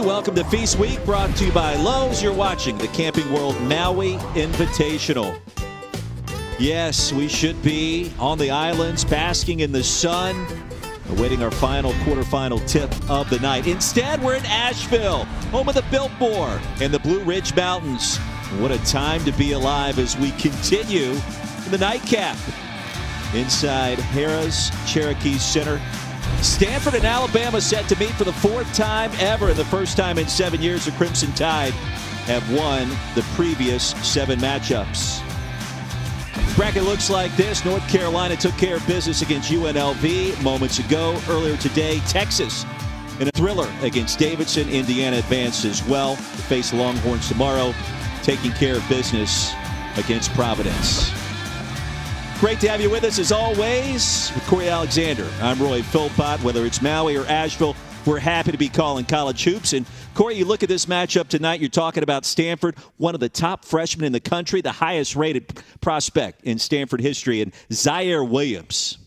Welcome to Feast Week, brought to you by Lowe's. You're watching the Camping World Maui Invitational. Yes, we should be on the islands, basking in the sun, awaiting our final quarterfinal tip of the night. Instead, we're in Asheville, home of the Biltmore and the Blue Ridge Mountains. What a time to be alive as we continue in the nightcap inside Harrah's Cherokee Center. Stanford and Alabama set to meet for the fourth time ever, and the first time in seven years the Crimson Tide have won the previous seven matchups. Bracket looks like this. North Carolina took care of business against UNLV moments ago. Earlier today, Texas in a thriller against Davidson. Indiana advanced as well to face Longhorns tomorrow, taking care of business against Providence. Great to have you with us as always with Corey Alexander. I'm Roy Philpott. Whether it's Maui or Asheville, we're happy to be calling college hoops. And Corey, you look at this matchup tonight, you're talking about Stanford, one of the top freshmen in the country, the highest rated prospect in Stanford history, and Ziaire Williams.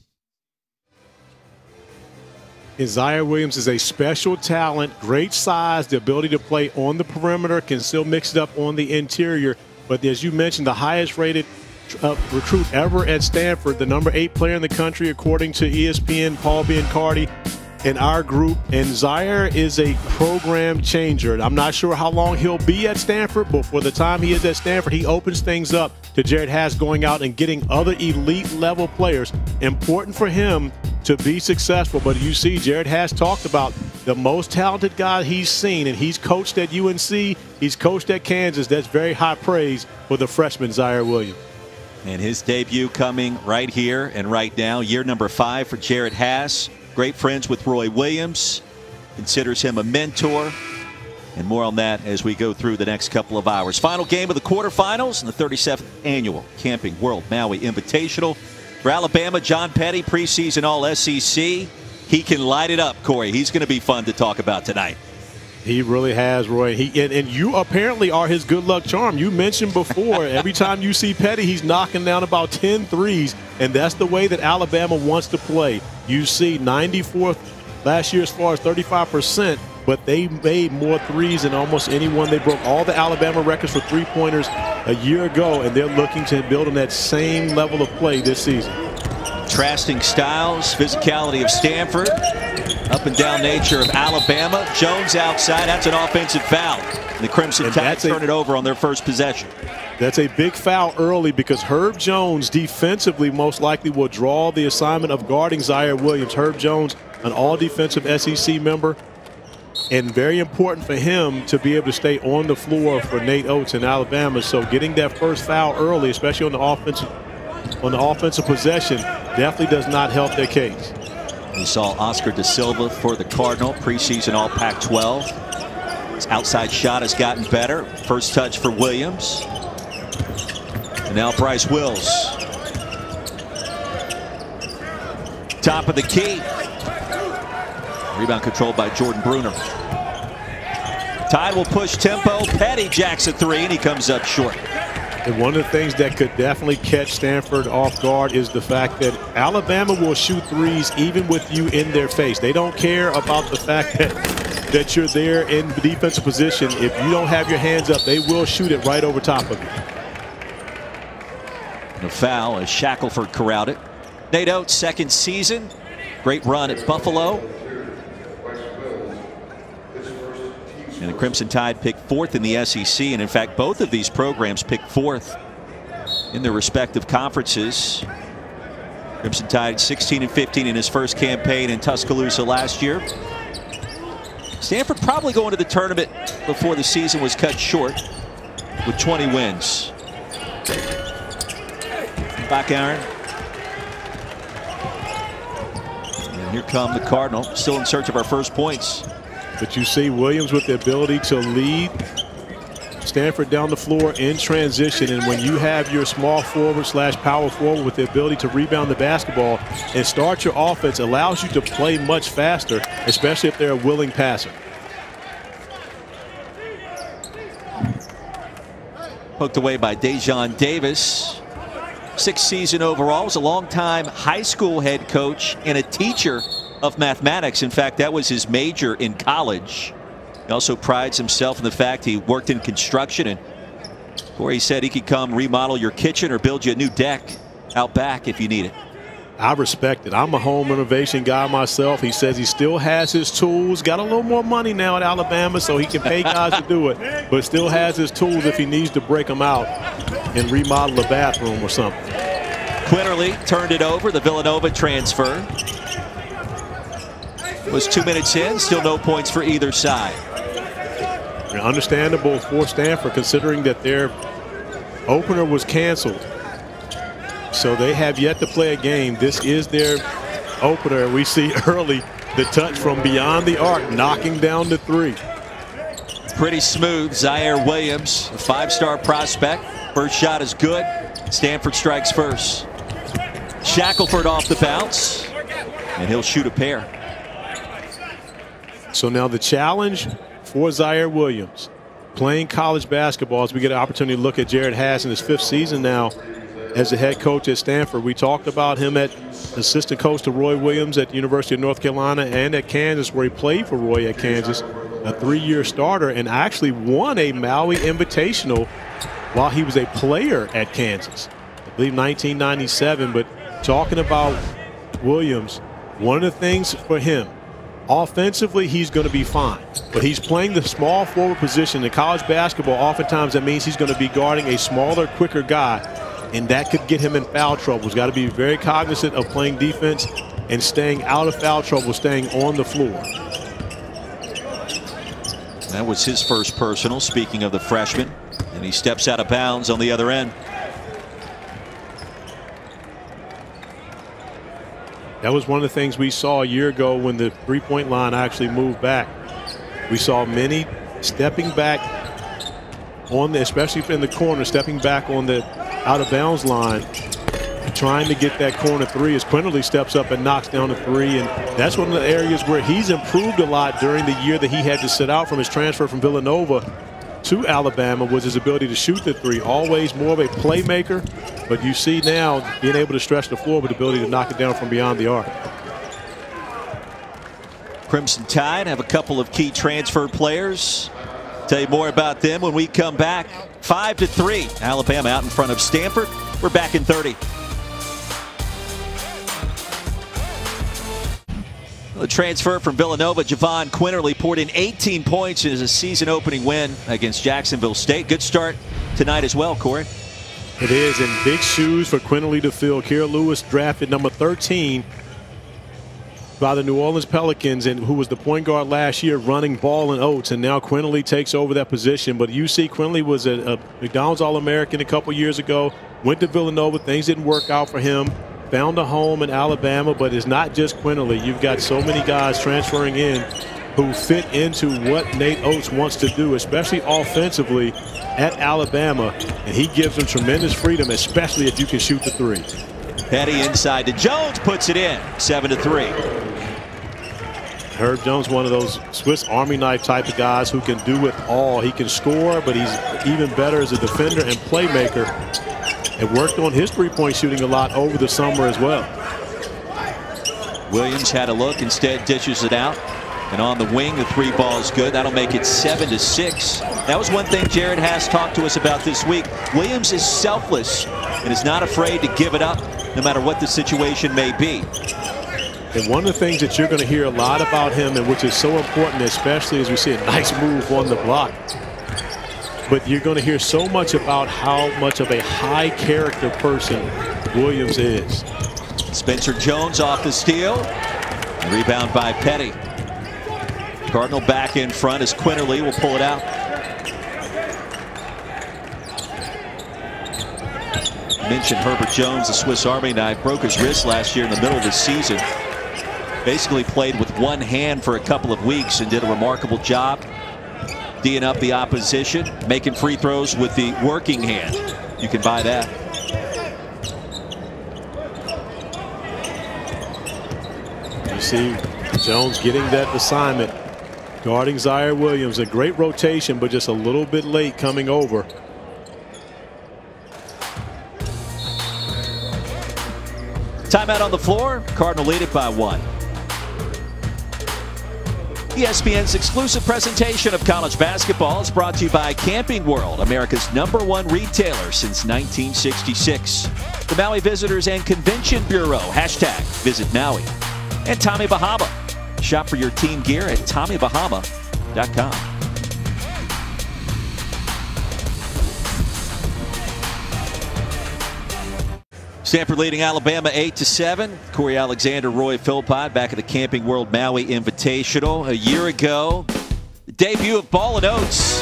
And Ziaire Williams is a special talent, great size, the ability to play on the perimeter, can still mix it up on the interior. But as you mentioned, the highest rated Uh, recruit ever at Stanford, the number eight player in the country, according to ESPN, Paul Biancardi in our group. And Ziaire is a program changer. I'm not sure how long he'll be at Stanford, but for the time he is at Stanford, he opens things up to Jerod Haase going out and getting other elite level players. Important for him to be successful. But you see, Jerod Haase talked about the most talented guy he's seen, and he's coached at UNC, he's coached at Kansas. That's very high praise for the freshman Ziaire Williams. And his debut coming right here and right now. Year number five for Jerod Haase. Great friends with Roy Williams. Considers him a mentor. And more on that as we go through the next couple of hours. Final game of the quarterfinals in the 37th annual Camping World Maui Invitational. For Alabama, John Petty, preseason All SEC. He can light it up, Corey. He's going to be fun to talk about tonight. He really has, Roy. He and, and, you apparently are his good luck charm. You mentioned before, every time you see Petty, he's knocking down about 10 threes, and that's the way that Alabama wants to play. You see 94th last year as far as 35%, but they made more threes than almost anyone. They broke all the Alabama records for three-pointers a year ago, and they're looking to build on that same level of play this season. Contrasting styles, physicality of Stanford, up and down nature of Alabama. Jones outside. That's an offensive foul. And the Crimson and Tide turn it over on their first possession. That's a big foul early because Herb Jones defensively most likely will draw the assignment of guarding Ziaire Williams. Herb Jones, an all-defensive SEC member, and very important for him to be able to stay on the floor for Nate Oats in Alabama. So getting that first foul early, especially on the offensive on the offensive possession, definitely does not help their case. We saw Oscar da Silva for the Cardinal, preseason All Pac-12. His outside shot has gotten better. First touch for Williams. And now Bryce Wills. Top of the key. Rebound controlled by Jordan Bruner. Tide will push tempo. Petty jacks a three, and he comes up short. And one of the things that could definitely catch Stanford off guard is the fact that Alabama will shoot threes even with you in their face. They don't care about the fact that that you're there in the defensive position. If you don't have your hands up, they will shoot it right over top of you. The foul as Shackelford corralled it. Nate Oats, second season. Great run at Buffalo. And the Crimson Tide picked fourth in the SEC. And in fact, both of these programs picked fourth in their respective conferences. Crimson Tide 16 and 15 in his first campaign in Tuscaloosa last year. Stanford probably going to the tournament before the season was cut short with 20 wins. Back Aaron. And here come the Cardinal, still in search of our first points. But you see Williams with the ability to lead Stanford down the floor in transition. And when you have your small forward slash power forward with the ability to rebound the basketball and start your offense allows you to play much faster, especially if they're a willing passer. Hooked away by Daejon Davis. Sixth season overall. Was a long-time high school head coach and a teacher of mathematics. In fact, that was his major in college. He also prides himself in the fact he worked in construction and Corey said he could come remodel your kitchen or build you a new deck out back if you need it. I respect it. I'm a home renovation guy myself. He says he still has his tools. Got a little more money now at Alabama, so he can pay guys to do it, but still has his tools if he needs to break them out and remodel a bathroom or something. Quinerly turned it over, the Villanova transfer. Was two minutes in, still no points for either side. Understandable for Stanford considering that their opener was canceled. So they have yet to play a game. This is their opener. We see early the touch from beyond the arc, knocking down the three. Pretty smooth. Ziaire Williams, a five-star prospect. First shot is good. Stanford strikes first. Shackelford off the bounce, and he'll shoot a pair. So now the challenge for Ziaire Williams, playing college basketball as we get an opportunity to look at Jerod Haase in his fifth season now as the head coach at Stanford. We talked about him at assistant coach to Roy Williams at University of North Carolina and at Kansas where he played for Roy at Kansas, a three-year starter and actually won a Maui Invitational while he was a player at Kansas. I believe 1997, but talking about Williams, one of the things for him, offensively, he's going to be fine. But he's playing the small forward position. In college basketball, oftentimes that means he's going to be guarding a smaller, quicker guy, and that could get him in foul trouble. He's got to be very cognizant of playing defense and staying out of foul trouble, staying on the floor. That was his first personal, speaking of the freshman. And he steps out of bounds on the other end. That was one of the things we saw a year ago when the three-point line actually moved back. We saw many stepping back on the, especially in the corner, stepping back on the out-of-bounds line, trying to get that corner three as Quinerly steps up and knocks down a three. And that's one of the areas where he's improved a lot during the year that he had to sit out from his transfer from Villanova to Alabama was his ability to shoot the three. Always more of a playmaker, but you see now being able to stretch the floor with the ability to knock it down from beyond the arc. Crimson Tide have a couple of key transfer players. Tell you more about them when we come back. Five to three. Alabama out in front of Stanford. We're back in 30. The transfer from Villanova, Jahvon Quinerly, poured in 18 points in his season opening win against Jacksonville State. Good start tonight as well, Corey. It is, in big shoes for Quinerly to fill. Kira Lewis drafted number 13 by the New Orleans Pelicans, and who was the point guard last year, running ball and Oats, and now Quinerly takes over that position. But you see, Quinerly was a, a McDonald's All-American a couple years ago. Went to Villanova, things didn't work out for him found a home in Alabama, but it's not just Quinerly. You've got so many guys transferring in who fit into what Nate Oats wants to do, especially offensively at Alabama. And he gives them tremendous freedom, especially if you can shoot the three. Petty inside to Jones, puts it in, seven to three. Herb Jones, one of those Swiss Army knife type of guys who can do it all. He can score, but he's even better as a defender and playmaker and worked on his three-point shooting a lot over the summer as well. Williams had a look, instead dishes it out. And on the wing, the three ball is good. That'll make it seven to six. That was one thing Jerod Haase talked to us about this week. Williams is selfless and is not afraid to give it up, no matter what the situation may be. And one of the things that you're going to hear a lot about him, and which is so important, especially as we see a nice move on the block, but you're going to hear so much about how much of a high character person Williams is. Spencer Jones off the steal. Rebound by Petty. Cardinal back in front as Quinerly will pull it out. Mentioned Herbert Jones, the Swiss Army knife, broke his wrist last year in the middle of the season. Basically played with one hand for a couple of weeks and did a remarkable job. D'ing up the opposition, making free throws with the working hand. You can buy that. You see Jones getting that assignment. Guarding Ziaire Williams. A great rotation, but just a little bit late coming over. Timeout on the floor. Cardinal lead it by one. ESPN's exclusive presentation of college basketball is brought to you by Camping World, America's number one retailer since 1966. The Maui Visitors and Convention Bureau, hashtag Visit Maui. And Tommy Bahama. Shop for your team gear at TommyBahama.com. Stanford leading Alabama 8 to 7. Corey Alexander, Roy Philpott back at the Camping World Maui Invitational. A year ago, the debut of Ball and Oates.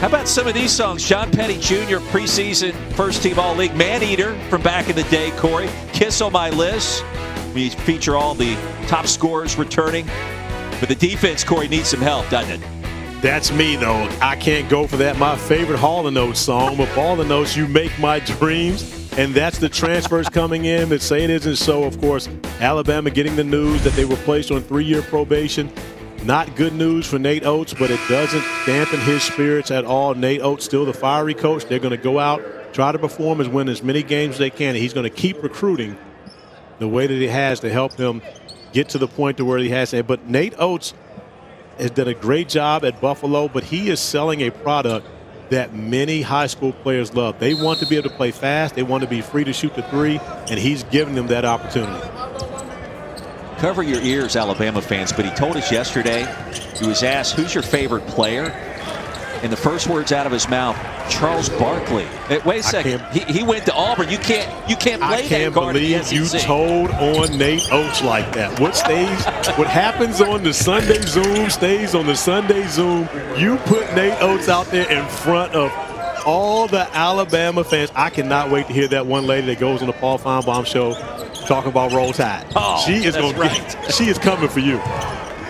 How about some of these songs? John Petty Jr., preseason first team All League Man Eater from back in the day, Corey. Kiss on my list. We feature all the top scorers returning. But the defense, Corey, needs some help, doesn't it? That's me, though. I can't go for that. My favorite Hall & Oates song, but Ball & Notes, You Make My Dreams and that's the transfers coming in that say it isn't so. Of course, Alabama getting the news that they were placed on three-year probation. Not good news for Nate Oats, but it doesn't dampen his spirits at all. Nate Oats still the fiery coach. They're going to go out, try to perform and win as many games as they can. He's going to keep recruiting the way that he has to help him get to the point to where he has. But Nate Oats has done a great job at Buffalo, but he is selling a product – that many high school players love. They want to be able to play fast. They want to be free to shoot the three, and he's giving them that opportunity. Cover your ears, Alabama fans, but he told us yesterday, he was asked, who's your favorite player? And the first words out of his mouth, Charles Barkley. Hey, wait a second. He, he, went to Auburn. You can't you can't play I can't believe you told on Nate Oats like that. What stays, what happens on the Sunday Zoom stays on the Sunday Zoom. You put Nate Oats out there in front of all the Alabama fans. I cannot wait to hear that one lady that goes on the Paul Finebaum show talking about Roll Tide. Oh, she is going right. she is coming for you.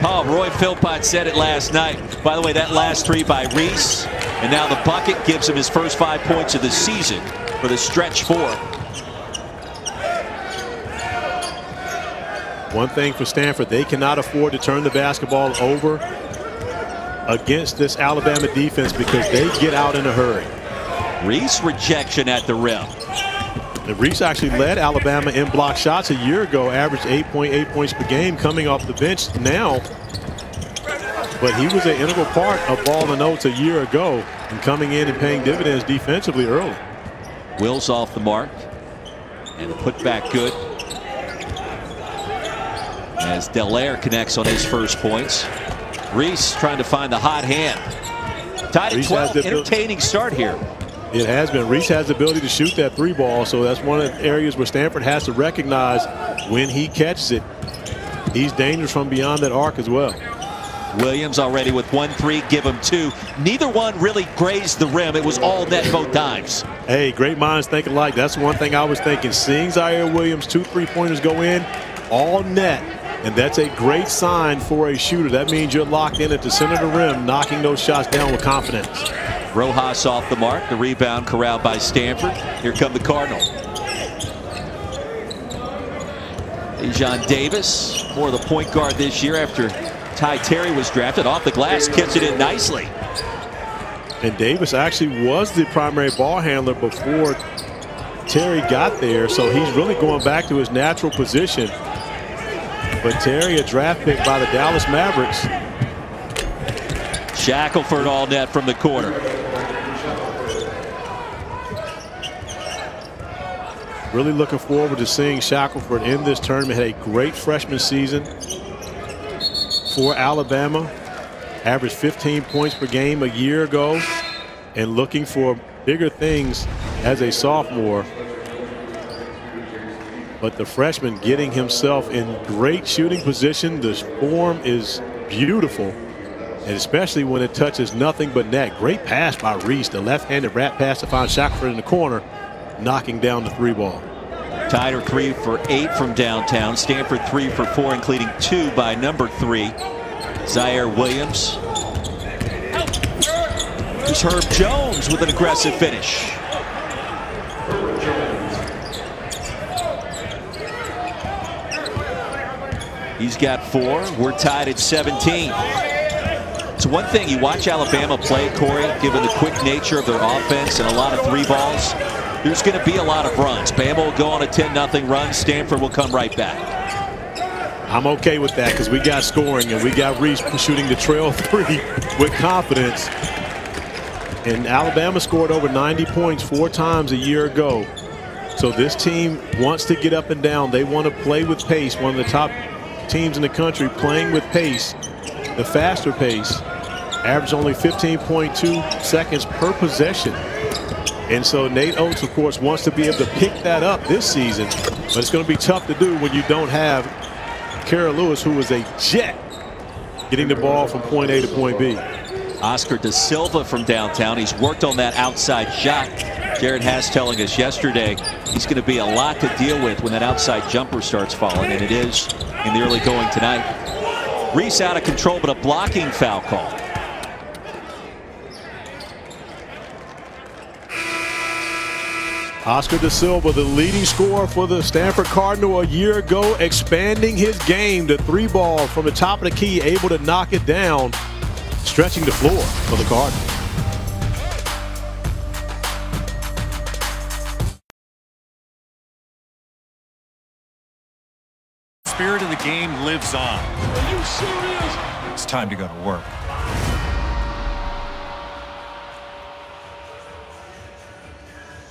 Oh, Roy Philpott said it last night. By the way, that last three by Reese, and now the bucket gives him his first five points of the season for the stretch four. One thing for Stanford, they cannot afford to turn the basketball over against this Alabama defense because they get out in a hurry. Reese rejection at the rim. And Reese actually led Alabama in block shots a year ago, averaged 8.8 points per game coming off the bench now. But he was an integral part of Ball and Oates a year ago and coming in and paying dividends defensively early. Will's off the mark. And the putback good. As Delaire connects on his first points. Reese trying to find the hot hand. Tied at 12. Entertaining start here. It has been. Reese has the ability to shoot that three ball, so that's one of the areas where Stanford has to recognize when he catches it. He's dangerous from beyond that arc as well. Williams already with one three, give him two. Neither one really grazed the rim. It was all net both times. Hey, great minds think alike. That's one thing I was thinking. Seeing Ziaire Williams, two three-pointers go in, all net. And that's a great sign for a shooter. That means you're locked in at the center of the rim, knocking those shots down with confidence. Rojas off the mark. The rebound corralled by Stanford. Here come the Cardinal. John Davis, more the point guard this year after Ty Terry was drafted. Off the glass, kicks it in nicely. And Davis actually was the primary ball handler before Terry got there, so he's really going back to his natural position. But Terry, a draft pick by the Dallas Mavericks, Shackelford all net from the corner. Really looking forward to seeing Shackelford in this tournament. Had a great freshman season for Alabama. Averaged 15 points per game a year ago. And looking for bigger things as a sophomore. But the freshman getting himself in great shooting position. The form is beautiful and especially when it touches nothing but net. Great pass by Reese, the left-handed rat pass to find Shackelford in the corner, knocking down the three ball. Tyler three for eight from downtown. Stanford three for four, including two by number three. Ziaire Williams. Here's Herb Jones with an aggressive finish. He's got four. We're tied at 17. It's one thing you watch Alabama play, Corey, given the quick nature of their offense and a lot of three balls. There's going to be a lot of runs. Bama will go on a 10-0 run. Stanford will come right back. I'm okay with that because we got scoring and we got Reese shooting the trail three with confidence. And Alabama scored over 90 points four times a year ago. So this team wants to get up and down. They want to play with pace. One of the top teams in the country playing with pace, the faster pace. Average only 15.2 seconds per possession. And so Nate Oats, of course, wants to be able to pick that up this season. But it's going to be tough to do when you don't have Kira Lewis, who is a jet, getting the ball from point A to point B. Oscar da Silva from downtown. He's worked on that outside shot. Jerod Haase telling us yesterday he's going to be a lot to deal with when that outside jumper starts falling, and it is in the early going tonight. Reese out of control, but a blocking foul call. Oscar da Silva, the leading scorer for the Stanford Cardinal a year ago, expanding his game to three ball from the top of the key, able to knock it down, stretching the floor for the Cardinals. Spirit of the game lives on. Are you serious? It's time to go to work.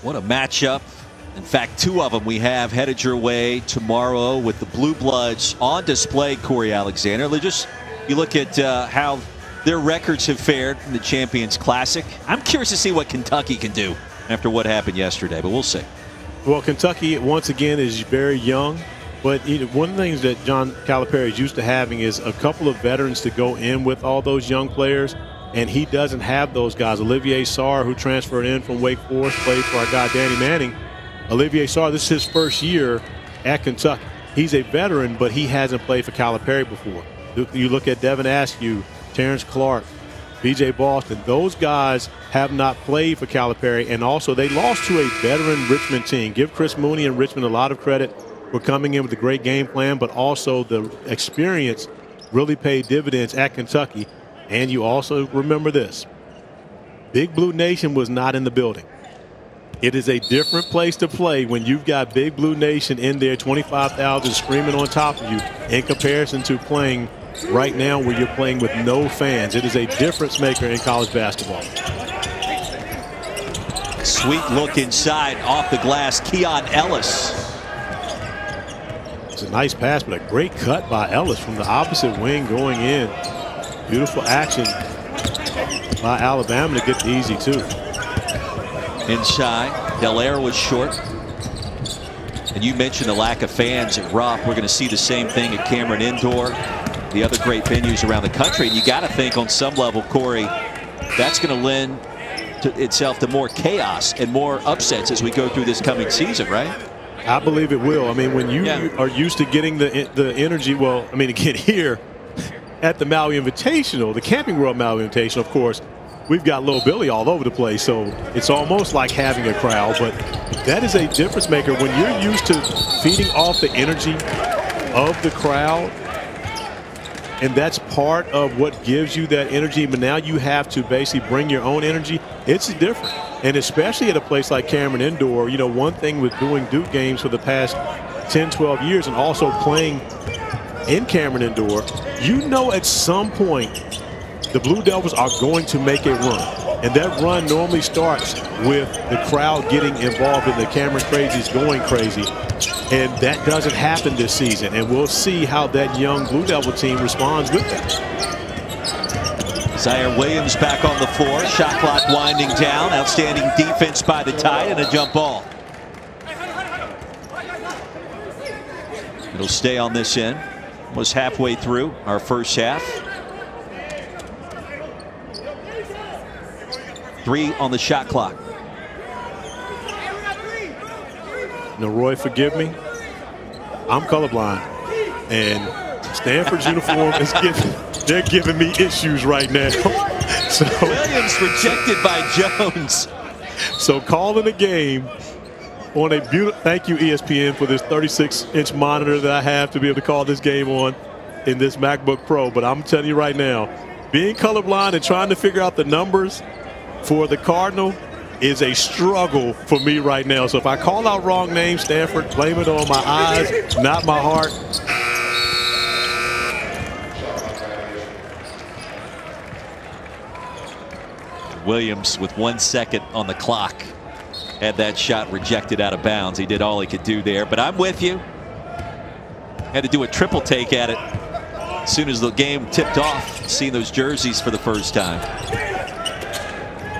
What a matchup. In fact, two of them we have headed your way tomorrow with the Blue Bloods on display, Corey Alexander. Just you look at uh, how their records have fared in the Champions Classic. I'm curious to see what Kentucky can do after what happened yesterday, but we'll see. Well, Kentucky, once again, is very young. But one of the things that John Calipari is used to having is a couple of veterans to go in with all those young players and he doesn't have those guys. Olivier Sarr, who transferred in from Wake Forest, played for our guy Danny Manning. Olivier Sarr, this is his first year at Kentucky. He's a veteran, but he hasn't played for Calipari before. You look at Devin Askew, Terrence Clark, BJ Boston. Those guys have not played for Calipari, and also they lost to a veteran Richmond team. Give Chris Mooney and Richmond a lot of credit for coming in with a great game plan, but also the experience really paid dividends at Kentucky. And you also remember this Big Blue Nation was not in the building. It is a different place to play when you've got Big Blue Nation in there, 25,000 screaming on top of you, in comparison to playing right now where you're playing with no fans. It is a difference maker in college basketball. Sweet look inside off the glass, Keon Ellis. It's a nice pass, but a great cut by Ellis from the opposite wing going in. Beautiful action by Alabama to get the easy two. Inside, Delaire was short. And you mentioned the lack of fans at Rupp. We're going to see the same thing at Cameron Indoor, the other great venues around the country. And you got to think on some level, Corey, that's going to lend to itself to more chaos and more upsets as we go through this coming season, right? I believe it will. I mean, when you yeah. are used to getting the the energy, well, I mean, again here, at the Maui Invitational, the Camping World Maui Invitational, of course, we've got Little Billy all over the place. So it's almost like having a crowd, but that is a difference maker when you're used to feeding off the energy of the crowd. And that's part of what gives you that energy. But now you have to basically bring your own energy. It's different. And especially at a place like Cameron Indoor, you know, one thing with doing Duke games for the past 10, 12 years and also playing in Cameron Indoor, you know at some point the Blue Devils are going to make a run. And that run normally starts with the crowd getting involved in the Cameron Crazies going crazy. And that doesn't happen this season. And we'll see how that young Blue Devil team responds with that. Ziaire Williams back on the floor. Shot clock winding down. Outstanding defense by the Tide and a jump ball. It'll stay on this end was halfway through our first half. Three on the shot clock. Now, Roy, forgive me. I'm colorblind. And Stanford's uniform is giving, they're giving me issues right now. so Williams rejected by Jones. So calling a game on a beautiful. Thank you, ESPN, for this 36-inch monitor that I have to be able to call this game on in this MacBook Pro. But I'm telling you right now, being colorblind and trying to figure out the numbers for the Cardinal is a struggle for me right now. So if I call out wrong names, Stanford, blame it on my eyes, not my heart. Williams with one second on the clock had that shot rejected out of bounds. He did all he could do there. But I'm with you. Had to do a triple take at it as soon as the game tipped off, seeing those jerseys for the first time.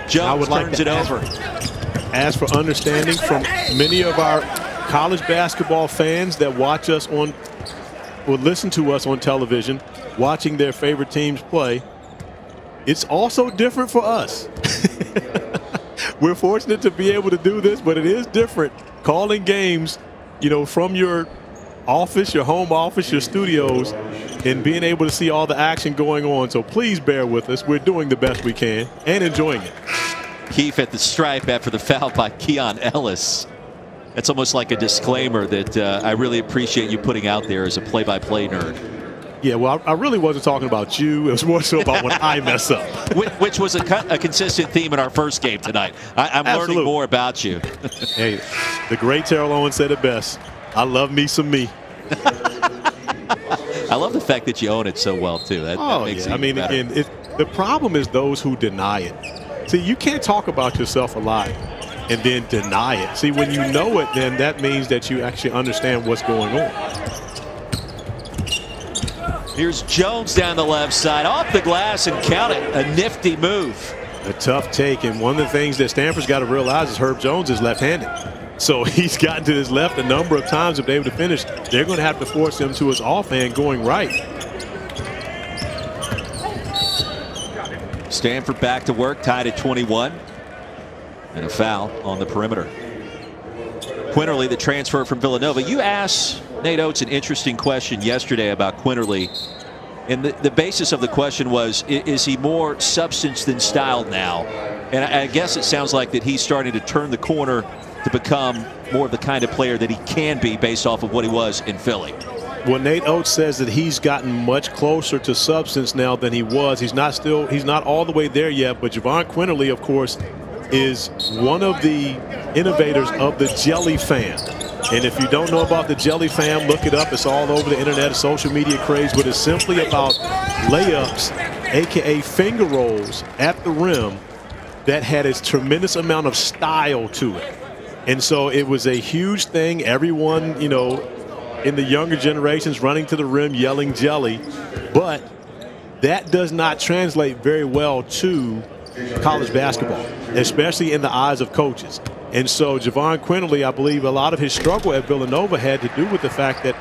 Jones like turns it ask, over. As for understanding from many of our college basketball fans that watch us on or listen to us on television, watching their favorite teams play, it's also different for us. We're fortunate to be able to do this, but it is different calling games, you know, from your office, your home office, your studios, and being able to see all the action going on. So please bear with us. We're doing the best we can and enjoying it. Keefe at the stripe after the foul by Keon Ellis. That's almost like a disclaimer that uh, I really appreciate you putting out there as a play-by-play nerd. Yeah, well, I really wasn't talking about you. It was more so about when I mess up. Which was a, a, consistent theme in our first game tonight. I, am learning more about you. hey, the great Terrell Owens said it best. I love me some me. I love the fact that you own it so well, too. That, oh, that makes yeah. I mean, better. again, it, the problem is those who deny it. See, you can't talk about yourself a lot and then deny it. See, when you know it, then that means that you actually understand what's going on. Here's Jones down the left side, off the glass and count it. A nifty move. A tough take, and one of the things that Stanford's got to realize is Herb Jones is left-handed. So he's gotten to his left a number of times. If they're able to finish, they're going to have to force him to his offhand going right. Stanford back to work, tied at 21. And a foul on the perimeter. Quinerly, the transfer from Villanova. You asked Nate Oats an interesting question yesterday about Quinerly. And the, the basis of the question was, is he more substance than style now? And I, I guess it sounds like that he's starting to turn the corner to become more of the kind of player that he can be based off of what he was in Philly. Well, Nate Oats says that he's gotten much closer to substance now than he was. He's not still, he's not all the way there yet, but Jahvon Quinerly, of course, is one of the innovators of the Jelly Fam. And if you don't know about the Jelly Fam, look it up. It's all over the internet, social media craze, but it's simply about layups, aka finger rolls at the rim that had a tremendous amount of style to it. And so it was a huge thing. Everyone, you know, in the younger generations running to the rim yelling jelly. But that does not translate very well to college basketball, especially in the eyes of coaches. And so Jahvon Quinerly, I believe a lot of his struggle at Villanova had to do with the fact that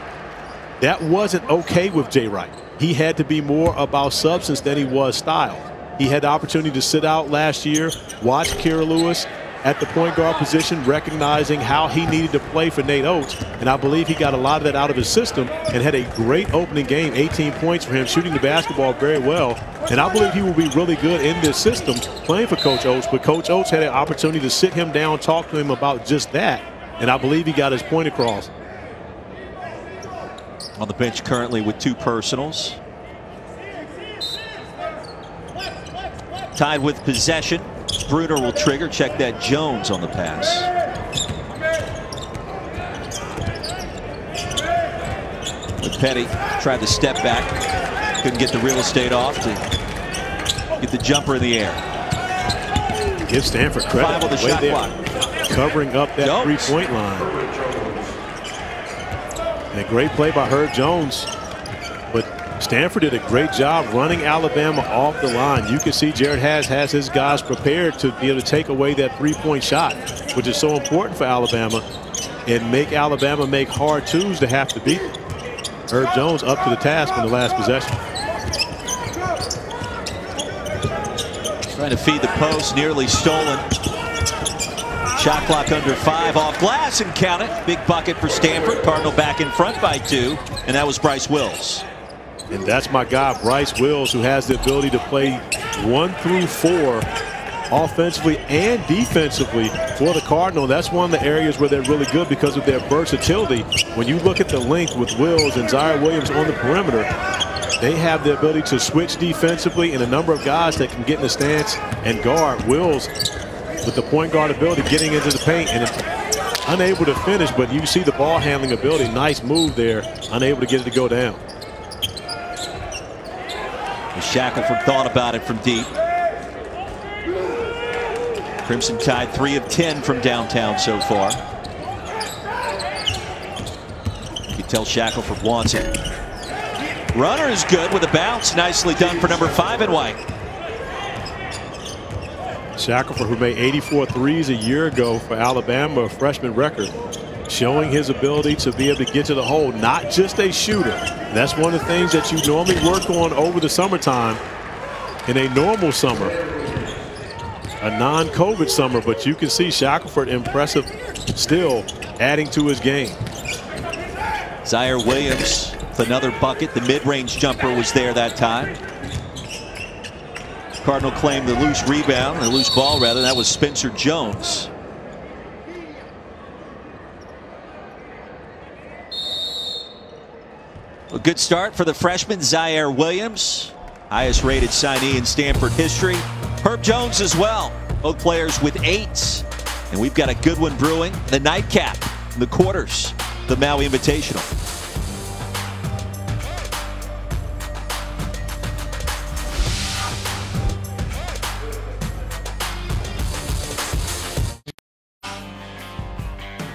that wasn't okay with Jay Wright. He had to be more about substance than he was style. He had the opportunity to sit out last year, watch Kira Lewis at the point guard position, recognizing how he needed to play for Nate Oats. And I believe he got a lot of that out of his system and had a great opening game, 18 points for him, shooting the basketball very well. And I believe he will be really good in this system playing for Coach Oats. But Coach Oats had an opportunity to sit him down, talk to him about just that. And I believe he got his point across. On the bench currently with two personals. Tied with possession. Bruner will trigger. Check that Jones on the pass. But Petty tried to step back. Couldn't get the real estate off to get the jumper in the air. Give Stanford credit. Five on the shot clock. Covering up that three-point line. And a great play by Herb Jones. Stanford did a great job running Alabama off the line. You can see Jerod Haase has his guys prepared to be able to take away that three-point shot, which is so important for Alabama, and make Alabama make hard twos to have to beat. Herb Jones up to the task in the last possession. Trying to feed the post, nearly stolen. Shot clock under five off glass and count it. Big bucket for Stanford. Cardinal back in front by two, and that was Bryce Wills. And that's my guy, Bryce Wills, who has the ability to play one through four offensively and defensively for the Cardinal. That's one of the areas where they're really good because of their versatility. When you look at the length with Wills and Ziaire Williams on the perimeter, they have the ability to switch defensively and a number of guys that can get in the stance and guard. Wills with the point guard ability getting into the paint and unable to finish, but you see the ball handling ability. Nice move there, unable to get it to go down. Shackelford thought about it from deep. Crimson Tide 3 of 10 from downtown so far. You can tell Shackelford wants it. Runner is good with a bounce. Nicely done for number five in white. Shackelford, who made 84 threes a year ago for Alabama, a freshman record, showing his ability to be able to get to the hole, not just a shooter. That's one of the things that you normally work on over the summertime in a normal summer, a non-COVID summer, but you can see Shackelford impressive still adding to his game. Ziaire Williams with another bucket. The mid-range jumper was there that time. Cardinal claimed the loose rebound, the loose ball rather. That was Spencer Jones. A good start for the freshman Ziaire Williams. Highest rated signee in Stanford history. Herb Jones as well. Both players with eights. And we've got a good one brewing. The nightcap, the quarters, the Maui Invitational.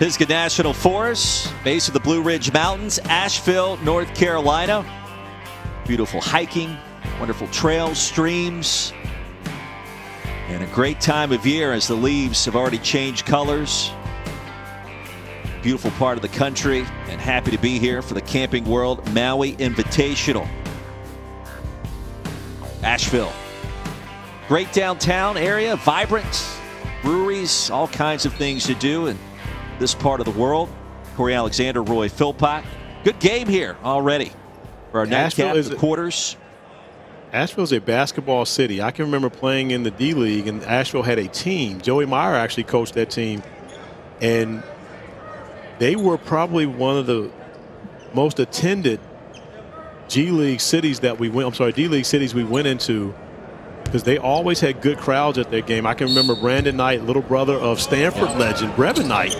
Pisgah National Forest, base of the Blue Ridge Mountains, Asheville, North Carolina. Beautiful hiking, wonderful trails, streams, and a great time of year as the leaves have already changed colors. Beautiful part of the country, and happy to be here for the Camping World Maui Invitational. Asheville. Great downtown area, vibrant, breweries, all kinds of things to do. And this part of the world. Corey Alexander, Roy Philpott. Good game here already for our nightcap the quarters. Asheville's a basketball city. I can remember playing in the D League, and Asheville had a team. Joey Meyer actually coached that team, and they were probably one of the most attended G League cities that we went. I'm sorry, D League cities we went into because they always had good crowds at their game. I can remember Brandon Knight, little brother of Stanford legend Brevin Knight,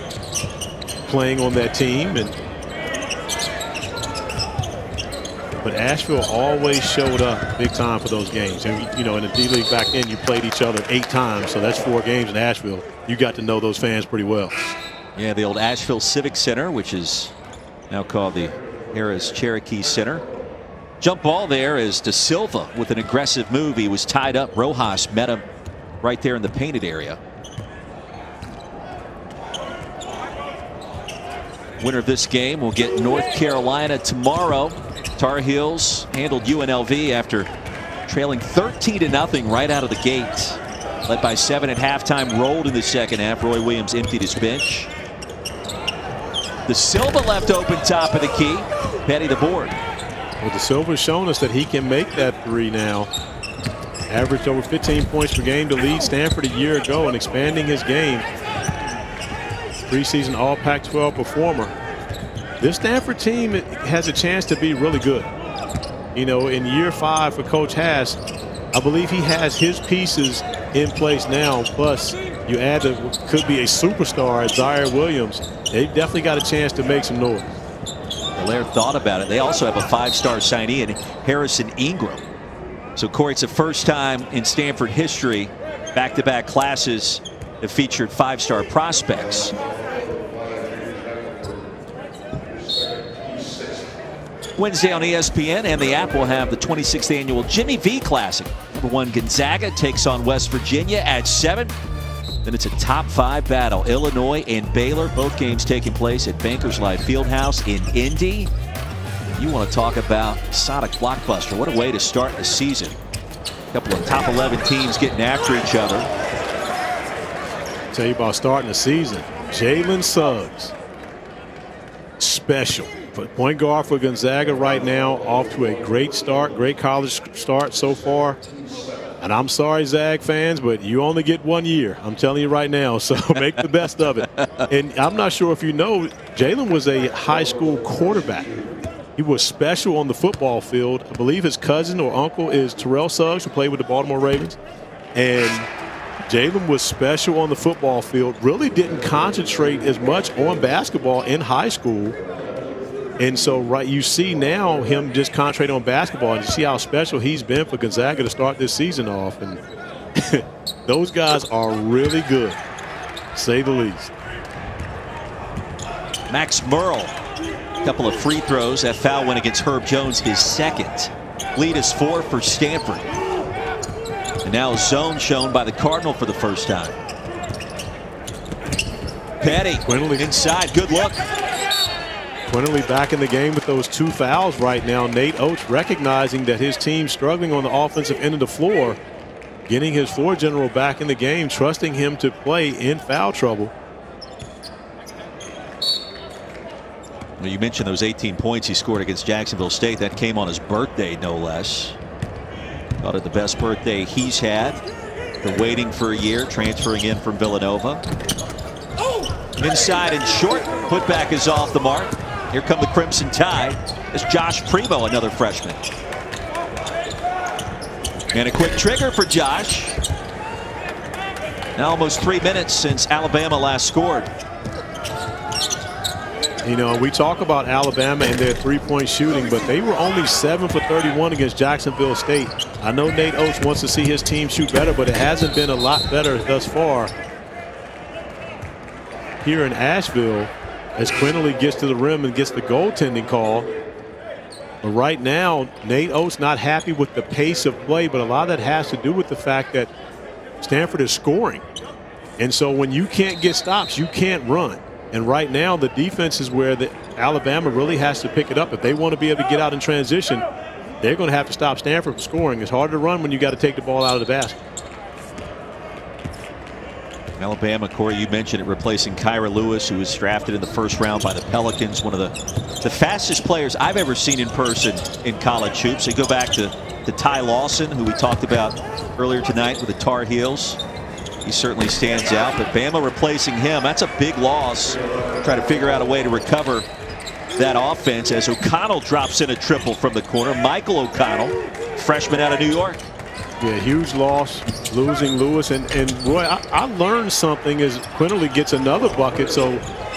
playing on that team. And but Asheville always showed up big time for those games. And you know, in the D League back then, you played each other eight times, so that's four games in Asheville. You got to know those fans pretty well. Yeah, the old Asheville Civic Center, which is now called the Harrah's Cherokee Center. Jump ball there is da Silva with an aggressive move. He was tied up. Rojas met him right there in the painted area. Winner of this game will get North Carolina tomorrow. Tar Heels handled UNLV after trailing 13 to nothing right out of the gate. Led by seven at halftime, rolled in the second half. Roy Williams emptied his bench. da Silva left open top of the key. Petty the board. Well, da Silva's shown us that he can make that three now. Averaged over 15 points per game to lead Stanford a year ago and expanding his game. Preseason All Pac-12 performer. This Stanford team has a chance to be really good. You know, in year five for Coach Haase, I believe he has his pieces in place now. Plus, you add the could be a superstar at Ziaire Williams. They've definitely got a chance to make some noise. Laird thought about it. They also have a five-star signee in Harrison Ingram. So, Corey, it's the first time in Stanford history back-to-back -back classes that featured five-star prospects. Wednesday on ESPN and the app will have the 26th annual Jimmy V Classic. Number one Gonzaga takes on West Virginia at 7. Then it's a top five battle. Illinois and Baylor, both games taking place at Bankers Life Fieldhouse in Indy. You want to talk about Sonic Blockbuster. What a way to start the season. A couple of top 11 teams getting after each other. Tell you about starting the season. Jalen Suggs. Special. Point guard for Gonzaga right now, off to a great start, great college start so far. And I'm sorry, Zag fans, but you only get one year. I'm telling you right now. So make the best of it. And I'm not sure if you know, Jalen was a high school quarterback. He was special on the football field. I believe his cousin or uncle is Terrell Suggs, who played with the Baltimore Ravens. And Jalen was special on the football field, really didn't concentrate as much on basketball in high school and so, right, you see now him just concentrate on basketball, and you see how special he's been for Gonzaga to start this season off. And Those guys are really good, say the least. Max Murrell, a couple of free throws. That foul went against Herb Jones, his second. Lead is four for Stanford. And now zone shown by the Cardinal for the first time. Petty Quinley. inside, good look. Quinerly back in the game with those two fouls right now. Nate Oats recognizing that his team's struggling on the offensive end of the floor, getting his floor general back in the game, trusting him to play in foul trouble. Well, you mentioned those 18 points he scored against Jacksonville State. That came on his birthday, no less. Thought it the best birthday he's had. The waiting for a year, transferring in from Villanova. Inside and short. Putback is off the mark. Here come the Crimson Tide. It's Josh Primo, another freshman. And a quick trigger for Josh. Now almost three minutes since Alabama last scored. You know, we talk about Alabama and their three-point shooting, but they were only 7 for 31 against Jacksonville State. I know Nate Oats wants to see his team shoot better, but it hasn't been a lot better thus far. Here in Asheville, as Quinerly gets to the rim and gets the goaltending call. But right now, Nate Oats not happy with the pace of play, but a lot of that has to do with the fact that Stanford is scoring. And so when you can't get stops, you can't run. And right now, the defense is where the Alabama really has to pick it up. If they want to be able to get out in transition, they're going to have to stop Stanford from scoring. It's hard to run when you got to take the ball out of the basket. Alabama, Corey, you mentioned it, replacing Kira Lewis, who was drafted in the first round by the Pelicans, one of the, the fastest players I've ever seen in person in college hoops. They go back to, to Ty Lawson, who we talked about earlier tonight with the Tar Heels. He certainly stands out, but Bama replacing him, that's a big loss. Try to figure out a way to recover that offense as O'Connell drops in a triple from the corner. Michael O'Connell, freshman out of New York. Yeah, huge loss, losing Lewis. And, and Roy, I, I learned something as Quinerly gets another bucket. So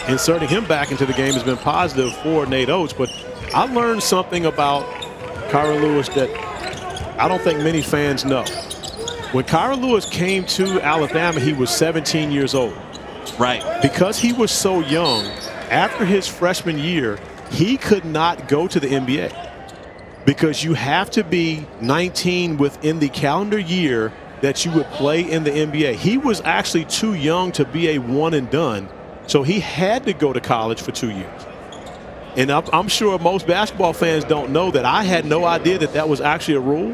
inserting him back into the game has been positive for Nate Oats. But I learned something about Kira Lewis that I don't think many fans know. When Kira Lewis came to Alabama, he was 17 years old. Right. Because he was so young, after his freshman year, he could not go to the NBA because you have to be 19 within the calendar year that you would play in the NBA. He was actually too young to be a one and done, so he had to go to college for two years. And I'm sure most basketball fans don't know that. I had no idea that that was actually a rule,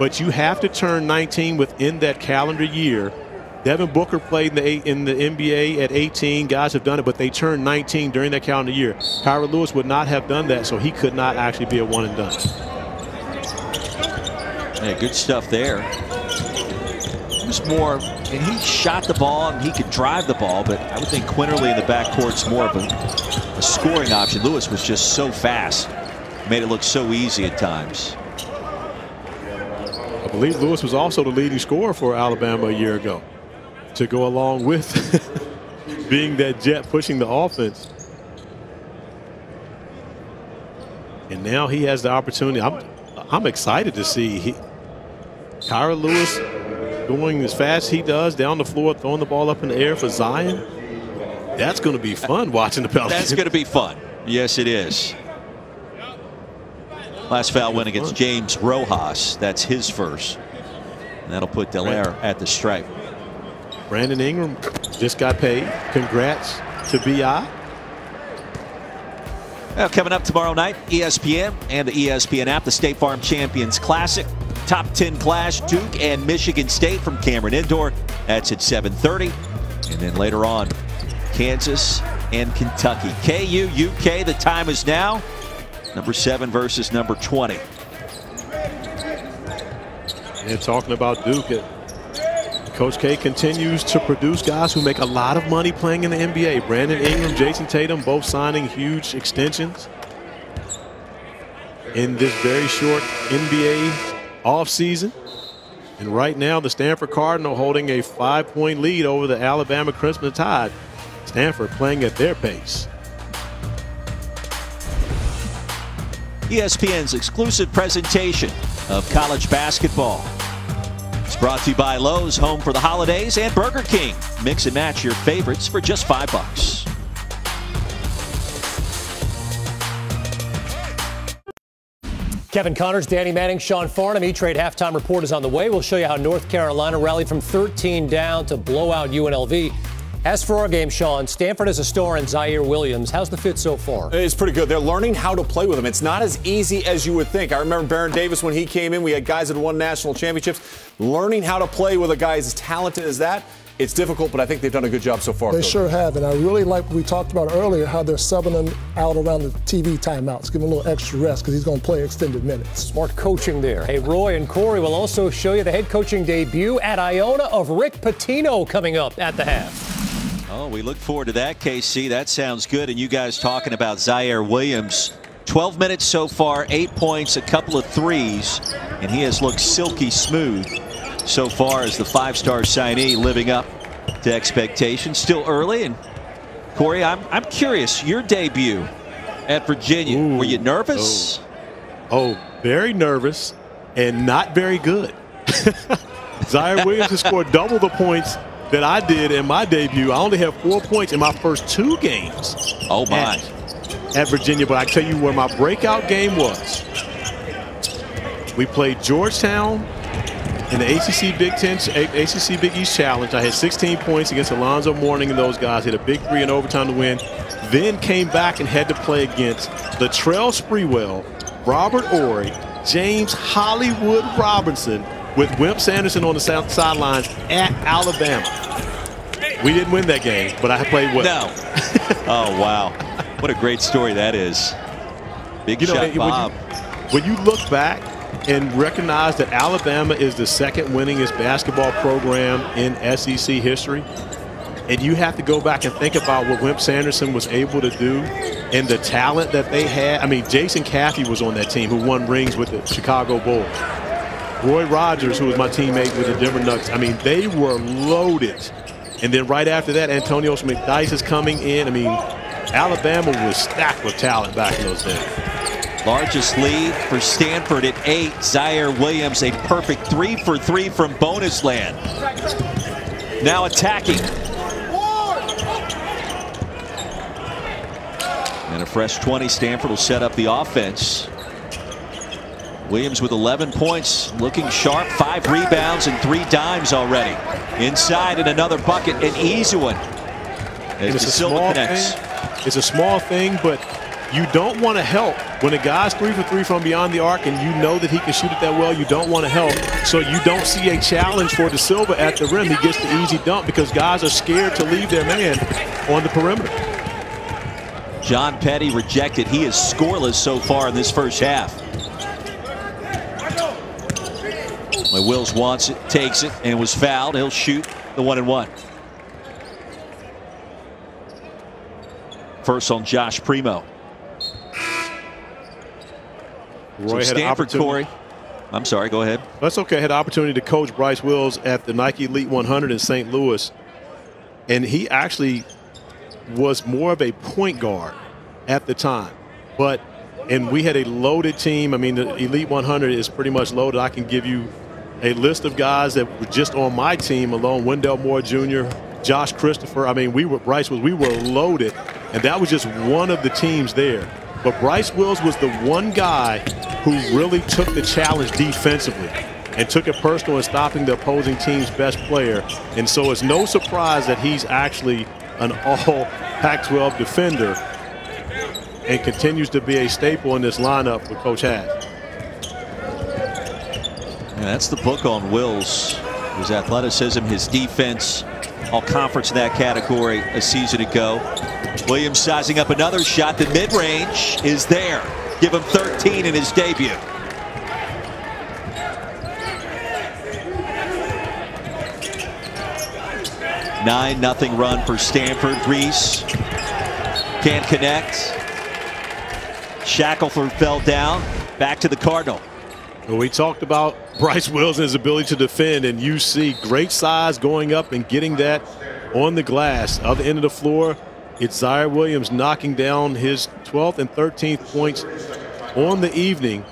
but you have to turn 19 within that calendar year. Devin Booker played in the, NBA at 18. Guys have done it, but they turned 19 during that calendar year. Kira Lewis would not have done that, so he could not actually be a one and done. Yeah, good stuff there. It was more, and he shot the ball and he could drive the ball, but I would think Quinerly in the backcourt's more of a, a scoring option. Lewis was just so fast, made it look so easy at times. I believe Lewis was also the leading scorer for Alabama a year ago to go along with being that jet pushing the offense. And now he has the opportunity. I'm, I'm excited to see he, Kira Lewis going as fast as he does down the floor, throwing the ball up in the air for Zion. That's going to be fun watching the Pelicans. That's going to be fun. Yes, it is. Last foul went against James Rojas. That's his first. And that'll put Delaire at the stripe. Brandon Ingram just got paid. Congrats to B.I. Well, coming up tomorrow night, ESPN and the ESPN app, the State Farm Champions Classic. Top 10 clash, Duke and Michigan State from Cameron Indoor. That's at 7.30. And then later on, Kansas and Kentucky. KU, UK, the time is now. Number 7 versus number 20. And talking about Duke, Coach K continues to produce guys who make a lot of money playing in the NBA. Brandon Ingram, Jayson Tatum, both signing huge extensions in this very short NBA offseason. And right now, the Stanford Cardinal holding a five-point lead over the Alabama Crimson Tide. Stanford playing at their pace. ESPN's exclusive presentation of college basketball It's Brought to you by Lowe's, home for the holidays, and Burger King. Mix and match your favorites for just five bucks. Kevin Connors, Danny Manning, Sean Farnham. E-Trade halftime report is on the way. We'll show you how North Carolina rallied from 13 down to blow out UNLV. As for our game, Sean, Stanford has a star in Ziaire Williams. How's the fit so far? It's pretty good. They're learning how to play with him. It's not as easy as you would think. I remember Baron Davis when he came in. We had guys that won national championships. Learning how to play with a guy as talented as that it's difficult, but I think they've done a good job so far. They sure have, and I really like what we talked about earlier, how they're subbing him out around the TV timeouts, give him a little extra rest because he's going to play extended minutes. Smart coaching there. Hey, Roy and Corey will also show you the head coaching debut at Iona of Rick Pitino coming up at the half. Oh, we look forward to that, KC. That sounds good. And you guys talking about Ziaire Williams. 12 minutes so far, eight points, a couple of threes, and he has looked silky smooth so far as the five-star signee living up to expectations. Still early, and Corey, I'm I'm curious. Your debut at Virginia, Ooh, were you nervous? Oh. oh, very nervous, and not very good. Ziaire Williams has scored double the points that I did in my debut. I only have four points in my first two games. Oh my! At, at Virginia, but I tell you where my breakout game was. We played Georgetown in the ACC Big Ten, ACC Big East Challenge, I had 16 points against Alonzo Mourning and those guys. Hit a big three in overtime to win. Then came back and had to play against Latrell Sprewell, Robert Horry, James Hollywood Robinson, with Wimp Sanderson on the south sidelines at Alabama. We didn't win that game, but I played well. No. oh, wow. What a great story that is. Big you know, shot, Bob. When you, when you look back, and recognize that Alabama is the second winningest basketball program in SEC history. And you have to go back and think about what Wimp Sanderson was able to do and the talent that they had. I mean, Jason Caffey was on that team who won rings with the Chicago Bulls. Roy Rogers, who was my teammate with the Denver Nuggets, I mean, they were loaded. And then right after that, Antonio McDyess is coming in. I mean, Alabama was stacked with talent back in those days. Largest lead for Stanford at eight. Ziaire Williams, a perfect three for three from bonus land. Now attacking. And a fresh 20. Stanford will set up the offense. Williams with 11 points, looking sharp. Five rebounds and three dimes already. Inside and another bucket, an easy one. It's a small. Thing. It's a small thing, but you don't want to help when a guy's three for three from beyond the arc and you know that he can shoot it that well. You don't want to help, so you don't see a challenge for da Silva at the rim. He gets the easy dump because guys are scared to leave their man on the perimeter. John Petty rejected. He is scoreless so far in this first half. When Wills wants it, takes it, and was fouled. He'll shoot the one and one. First on Josh Primo. Roy so Stanford, Corey. I'm sorry, go ahead. That's okay. I had the opportunity to coach Bryce Wills at the Nike Elite 100 in St. Louis, and he actually was more of a point guard at the time. But and we had a loaded team. I mean, the Elite 100 is pretty much loaded. I can give you a list of guys that were just on my team alone. Wendell Moore Jr., Josh Christopher. I mean, we were Bryce was we were loaded, and that was just one of the teams there. But Bryce Wills was the one guy who really took the challenge defensively and took it personal in stopping the opposing team's best player. And so it's no surprise that he's actually an all Pac-12 defender and continues to be a staple in this lineup with Coach Haase. Yeah, that's the book on Wills. His athleticism, his defense, all conference in that category a season ago. Williams sizing up another shot. The mid-range is there. Give him 13 in his debut. Nine nothing run for Stanford. Reese can't connect. Shackelford fell down. Back to the Cardinal. Well, we talked about Bryce Wills and his ability to defend, and you see great size going up and getting that on the glass. Other end of the floor, it's Ziaire Williams knocking down his 12th and 13th points on the evening.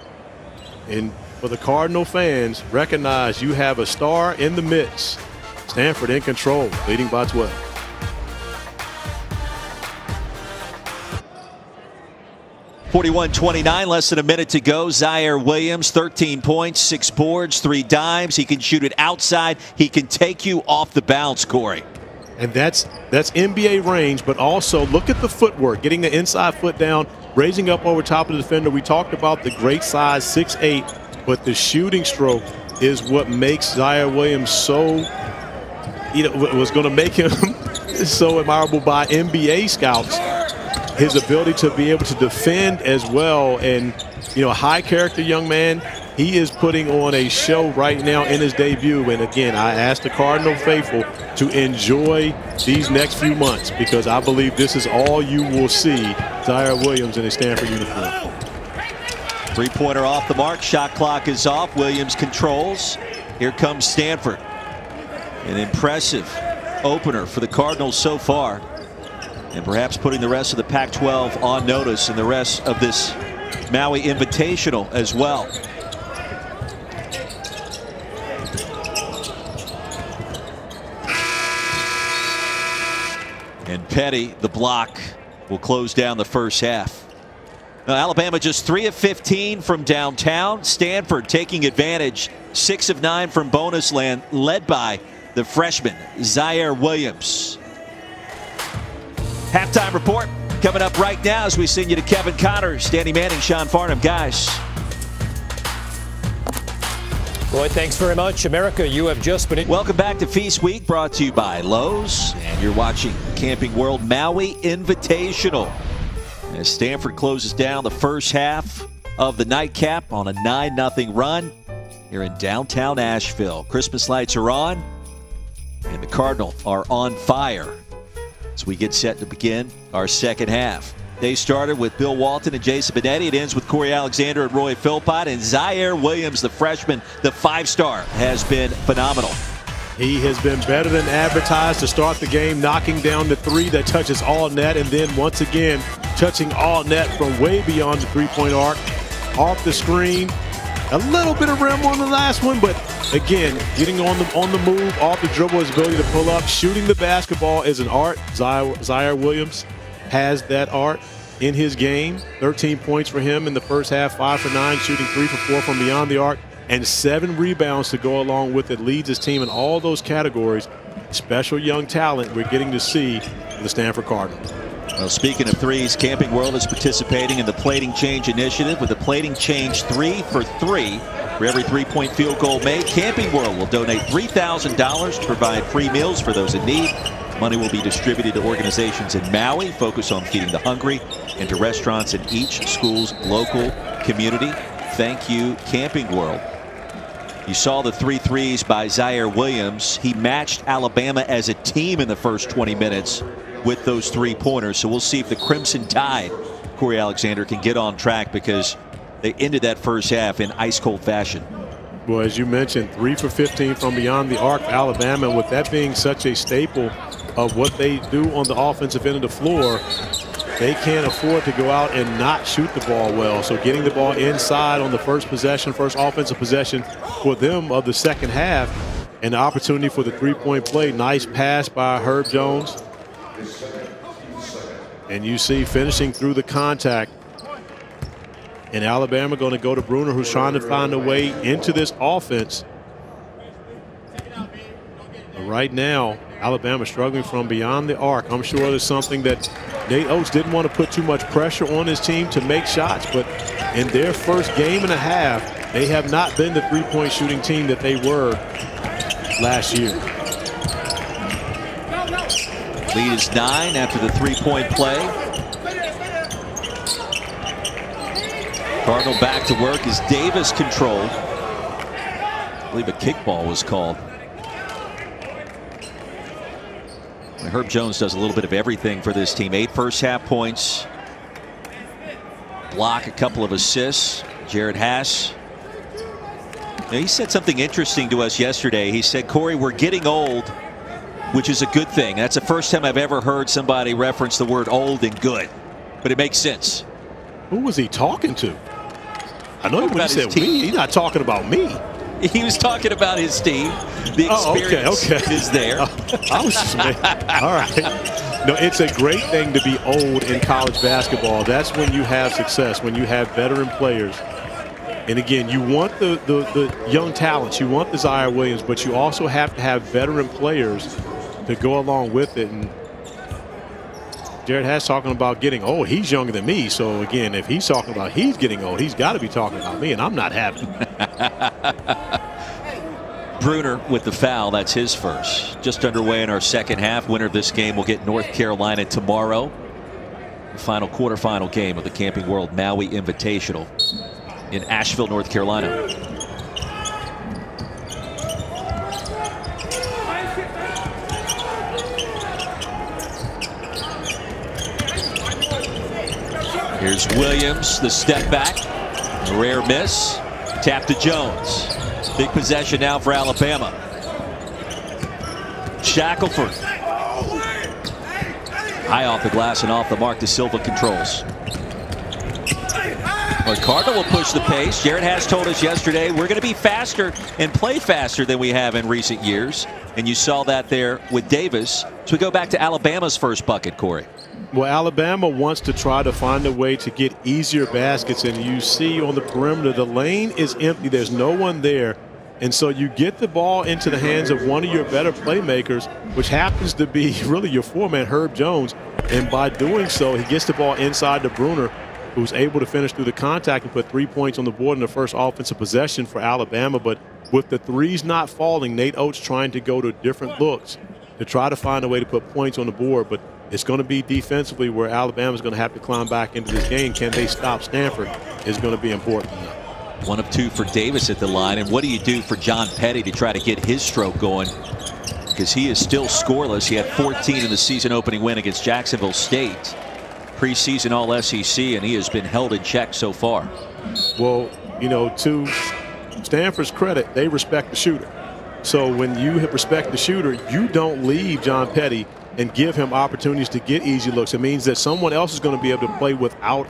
And for the Cardinal fans, recognize you have a star in the midst. Stanford in control, leading by 12. 41-29, less than a minute to go. Ziaire Williams, 13 points, six boards, three dimes. He can shoot it outside. He can take you off the bounce, Corey. And that's that's NBA range, but also look at the footwork, getting the inside foot down, raising up over top of the defender. We talked about the great size, six eight, but the shooting stroke is what makes Ziaire Williams so, you know, was going to make him so admirable by NBA scouts his ability to be able to defend as well. And, you know, a high character young man. He is putting on a show right now in his debut. And again, I ask the Cardinal faithful to enjoy these next few months because I believe this is all you will see Ziaire Williams in a Stanford uniform. Three pointer off the mark. Shot clock is off. Williams controls. Here comes Stanford. An impressive opener for the Cardinals so far and perhaps putting the rest of the Pac 12 on notice and the rest of this Maui Invitational as well. And Petty, the block, will close down the first half. Now, Alabama just 3 of 15 from downtown. Stanford taking advantage, 6 of 9 from bonus land, led by the freshman, Ziaire Williams. Halftime report coming up right now as we send you to Kevin Connors, Danny Manning, Sean Farnham. Guys. Roy, thanks very much. America, you have just been. Welcome back to Feast Week, brought to you by Lowe's. And you're watching Camping World Maui Invitational. As Stanford closes down the first half of the nightcap on a 9 0 run here in downtown Asheville. Christmas lights are on, and the Cardinal are on fire as we get set to begin our second half. They started with Bill Walton and Jason Benetti. It ends with Corey Alexander and Roy Philpott. And Ziaire Williams, the freshman, the five star, has been phenomenal. He has been better than advertised to start the game, knocking down the three that touches all net, and then once again touching all net from way beyond the three point arc, off the screen. A little bit of rim on the last one, but again, getting on the on the move, off the dribble, his ability to pull up, shooting the basketball is an art. Zaire, Ziaire Williams has that art in his game. 13 points for him in the first half, five for nine, shooting three for four from beyond the arc, and seven rebounds to go along with it. Leads his team in all those categories. Special young talent we're getting to see the Stanford Cardinals. Well, speaking of threes, Camping World is participating in the Plating Change Initiative with a Plating Change three for three. For every three-point field goal made, Camping World will donate $3,000 to provide free meals for those in need. Money will be distributed to organizations in Maui, focus on feeding the hungry, and to restaurants in each school's local community. Thank you, Camping World. You saw the three threes by Ziaire Williams. He matched Alabama as a team in the first 20 minutes with those three pointers. So we'll see if the Crimson Tide, Corey Alexander, can get on track because they ended that first half in ice cold fashion. Well, as you mentioned, three for 15 from beyond the arc Alabama. With that being such a staple of what they do on the offensive end of the floor, they can't afford to go out and not shoot the ball well. So getting the ball inside on the first possession, first offensive possession for them of the second half, and the opportunity for the three-point play. Nice pass by Herb Jones. And you see finishing through the contact. And Alabama going to go to Bruner, who's trying to find a way into this offense. Right now, Alabama struggling from beyond the arc. I'm sure there's something that Nate Oats didn't want to put too much pressure on his team to make shots, but in their first game and a half, they have not been the three-point shooting team that they were last year. Lead is nine after the three-point play. Cardinal back to work as Davis controlled. I believe a kickball was called. Herb Jones does a little bit of everything for this team. Eight first half points. Block, a couple of assists. Jerod Haase. Now, he said something interesting to us yesterday. He said, Corey, we're getting old, which is a good thing. That's the first time I've ever heard somebody reference the word old and good. But it makes sense. Who was he talking to? I know when he said we, he's not talking about me. He was talking about his team. The Oh, okay, experience okay. is there. I was just all right. No, it's a great thing to be old in college basketball. That's when you have success, when you have veteran players. And again, you want the, the, the young talents, you want the Ziaire Williams, but you also have to have veteran players to go along with it. And Jerod Haase talking about getting old. He's younger than me. So again, if he's talking about he's getting old, he's got to be talking about me, and I'm not having it. Bruner with the foul. That's his first. Just underway in our second half. Winner of this game will get North Carolina tomorrow. Final quarterfinal game of the Camping World Maui Invitational in Asheville, North Carolina. Williams, the step back. A rare miss. Tap to Jones. Big possession now for Alabama. Shackelford. High off the glass and off the mark. da Silva controls. Well, Cardinal will push the pace. Jerod Haase told us yesterday we're going to be faster and play faster than we have in recent years. And you saw that there with Davis. So we go back to Alabama's first bucket, Corey. Well, Alabama wants to try to find a way to get easier baskets, and you see on the perimeter the lane is empty. There's no one there. And so you get the ball into the hands of one of your better playmakers, which happens to be really your foreman, Herb Jones. And by doing so, he gets the ball inside to Bruner, who's able to finish through the contact and put three points on the board in the first offensive possession for Alabama. But with the threes not falling, Nate Oats trying to go to different looks to try to find a way to put points on the board. But it's going to be defensively where Alabama's going to have to climb back into this game. Can they stop Stanford is going to be important. One of two for Davis at the line. And what do you do for John Petty to try to get his stroke going? Because he is still scoreless. He had 14 in the season opening win against Jacksonville State. Preseason All SEC, and he has been held in check so far. Well, you know, to Stanford's credit, they respect the shooter. So when you respect the shooter, you don't leave John Petty and give him opportunities to get easy looks. It means that someone else is going to be able to play without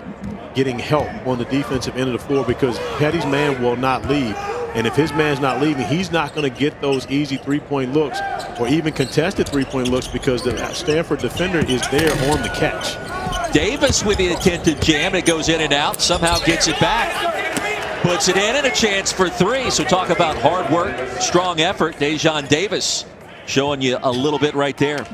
getting help on the defensive end of the floor because Petty's man will not leave. And if his man's not leaving, he's not going to get those easy three-point looks or even contested three-point looks because the Stanford defender is there on the catch. Davis with the attempted jam. It goes in and out. Somehow gets it back. Puts it in and a chance for three. So talk about hard work, strong effort. Daejon Davis showing you a little bit right there.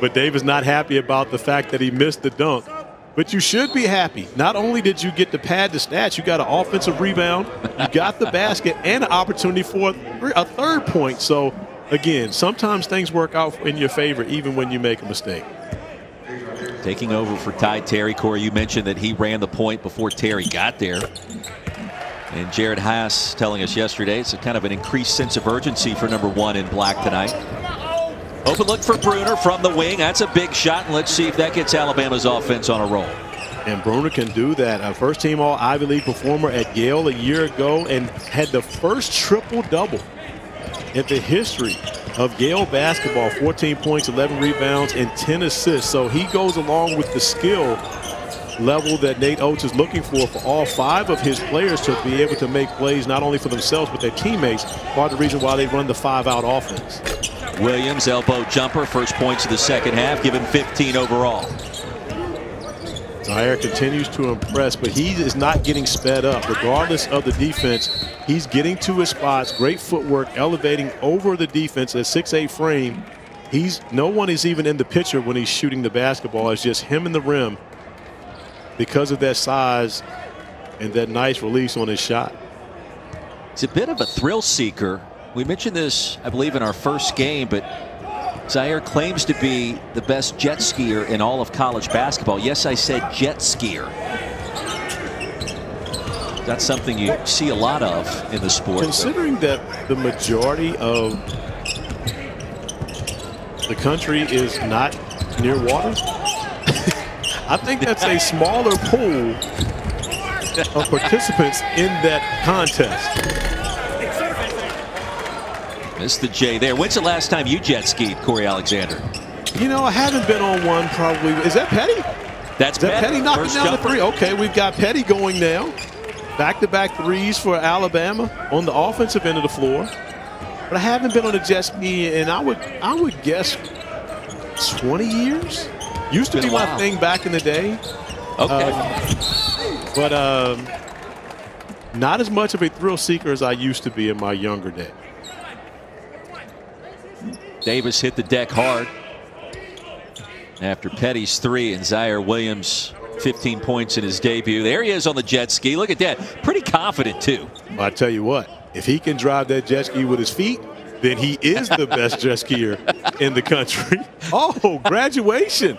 But Dave is not happy about the fact that he missed the dunk. But you should be happy. Not only did you get the pad to stats, you got an offensive rebound, you got the basket, and an opportunity for a third point. So, again, sometimes things work out in your favor even when you make a mistake. Taking over for Ty Terry. Corey, you mentioned that he ran the point before Terry got there. And Jerod Haase telling us yesterday it's a kind of an increased sense of urgency for number one in black tonight. Open look for Bruner from the wing. That's a big shot, and let's see if that gets Alabama's offense on a roll. And Bruner can do that. A first team All Ivy League performer at Yale a year ago and had the first triple double in the history of Yale basketball 14 points, 11 rebounds, and 10 assists. So he goes along with the skill level that Nate Oats is looking for for all five of his players to be able to make plays not only for themselves but their teammates. Part of the reason why they run the five out offense. Williams, elbow jumper, first points of the second half, given 15 overall. Ziaire continues to impress, but he is not getting sped up. Regardless of the defense, he's getting to his spots, great footwork, elevating over the defense, a 6'8 frame. He's no one is even in the picture when he's shooting the basketball. It's just him in the rim because of that size and that nice release on his shot. He's a bit of a thrill seeker. We mentioned this, I believe, in our first game, but Ziaire claims to be the best jet skier in all of college basketball. Yes, I said jet skier. That's something you see a lot of in the sport. Considering that the majority of the country is not near water, I think that's a smaller pool of participants in that contest. Missed the J there. When's the last time you jet skied, Corey Alexander? You know, I haven't been on one probably. Is that Petty? That's Is that Petty, Petty knocking first down the three? Okay, we've got Petty going now. back-to-back threes for Alabama on the offensive end of the floor. But I haven't been on a jet ski, and I would I would guess 20 years. Used to be my while. thing back in the day, Okay. but um, not as much of a thrill seeker as I used to be in my younger day. Davis hit the deck hard after Petty's three and Ziaire Williams 15 points in his debut. There he is on the jet ski. Look at that. Pretty confident, too. Well, I tell you what, if he can drive that jet ski with his feet, then he is the best jet skier in the country. Oh, graduation.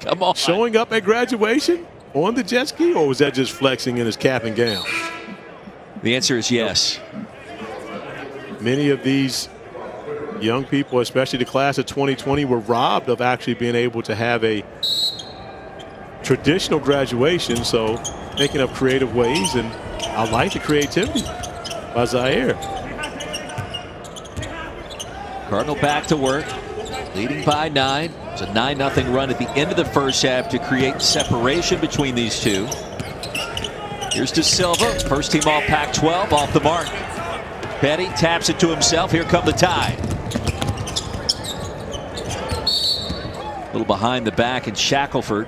Come on. Showing up at graduation on the jet ski, or was that just flexing in his cap and gown? The answer is yes. Many of these young people, especially the class of 2020, were robbed of actually being able to have a traditional graduation. So thinking of creative ways, and I like the creativity by Ziaire. Cardinal back to work, leading by nine. It's a 9 0 run at the end of the first half to create separation between these two. Here's da Silva, first team all Pac 12 off the mark. Petty taps it to himself. Here come the tie. A little behind the back and Shackelford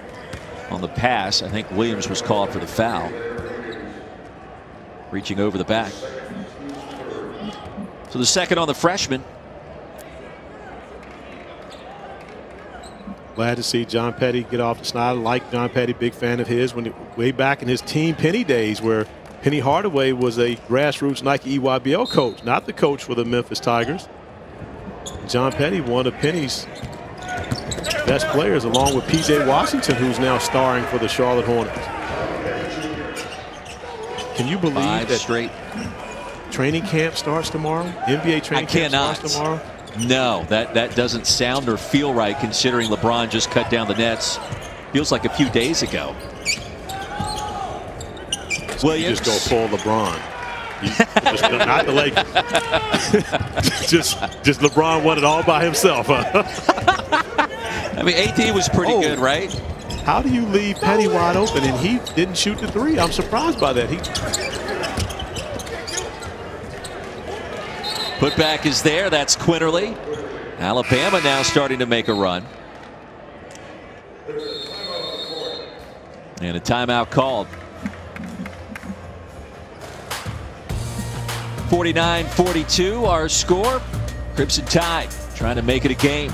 on the pass. I think Williams was called for the foul. Reaching over the back. So the second on the freshman. Glad to see John Petty get off the snide. Like John Petty, big fan of his. When way back in his team Penny days, where Penny Hardaway was a grassroots Nike EYBL coach, not the coach for the Memphis Tigers. John Petty, one of Penny's best players, along with PJ Washington, who's now starring for the Charlotte Hornets. Can you believe Five that straight. training camp starts tomorrow? NBA I training camp cannot. starts tomorrow. No, that, that doesn't sound or feel right considering LeBron just cut down the nets. Feels like a few days ago. Well you just go full LeBron. Just, not the Lakers. just, just LeBron won it all by himself. Huh? I mean, AD was pretty Oh. good, right? How do you leave Penny wide open and he didn't shoot the three? I'm surprised by that. He Putback is there. That's Quinerly. Alabama now starting to make a run. And a timeout called. 49-42 our score. Crimson Tide trying to make it a game.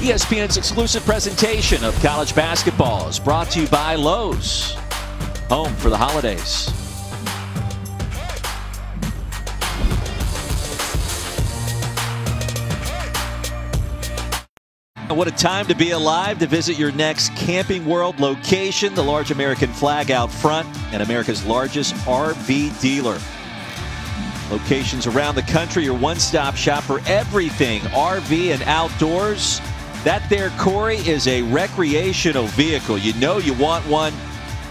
ESPN's exclusive presentation of college basketball is brought to you by Lowe's. Home for the holidays. What a time to be alive to visit your next Camping World location, the large American flag out front, and America's largest RV dealer. Locations around the country, your one stop shop for everything RV and outdoors. That there, Corey, is a recreational vehicle. You know you want one,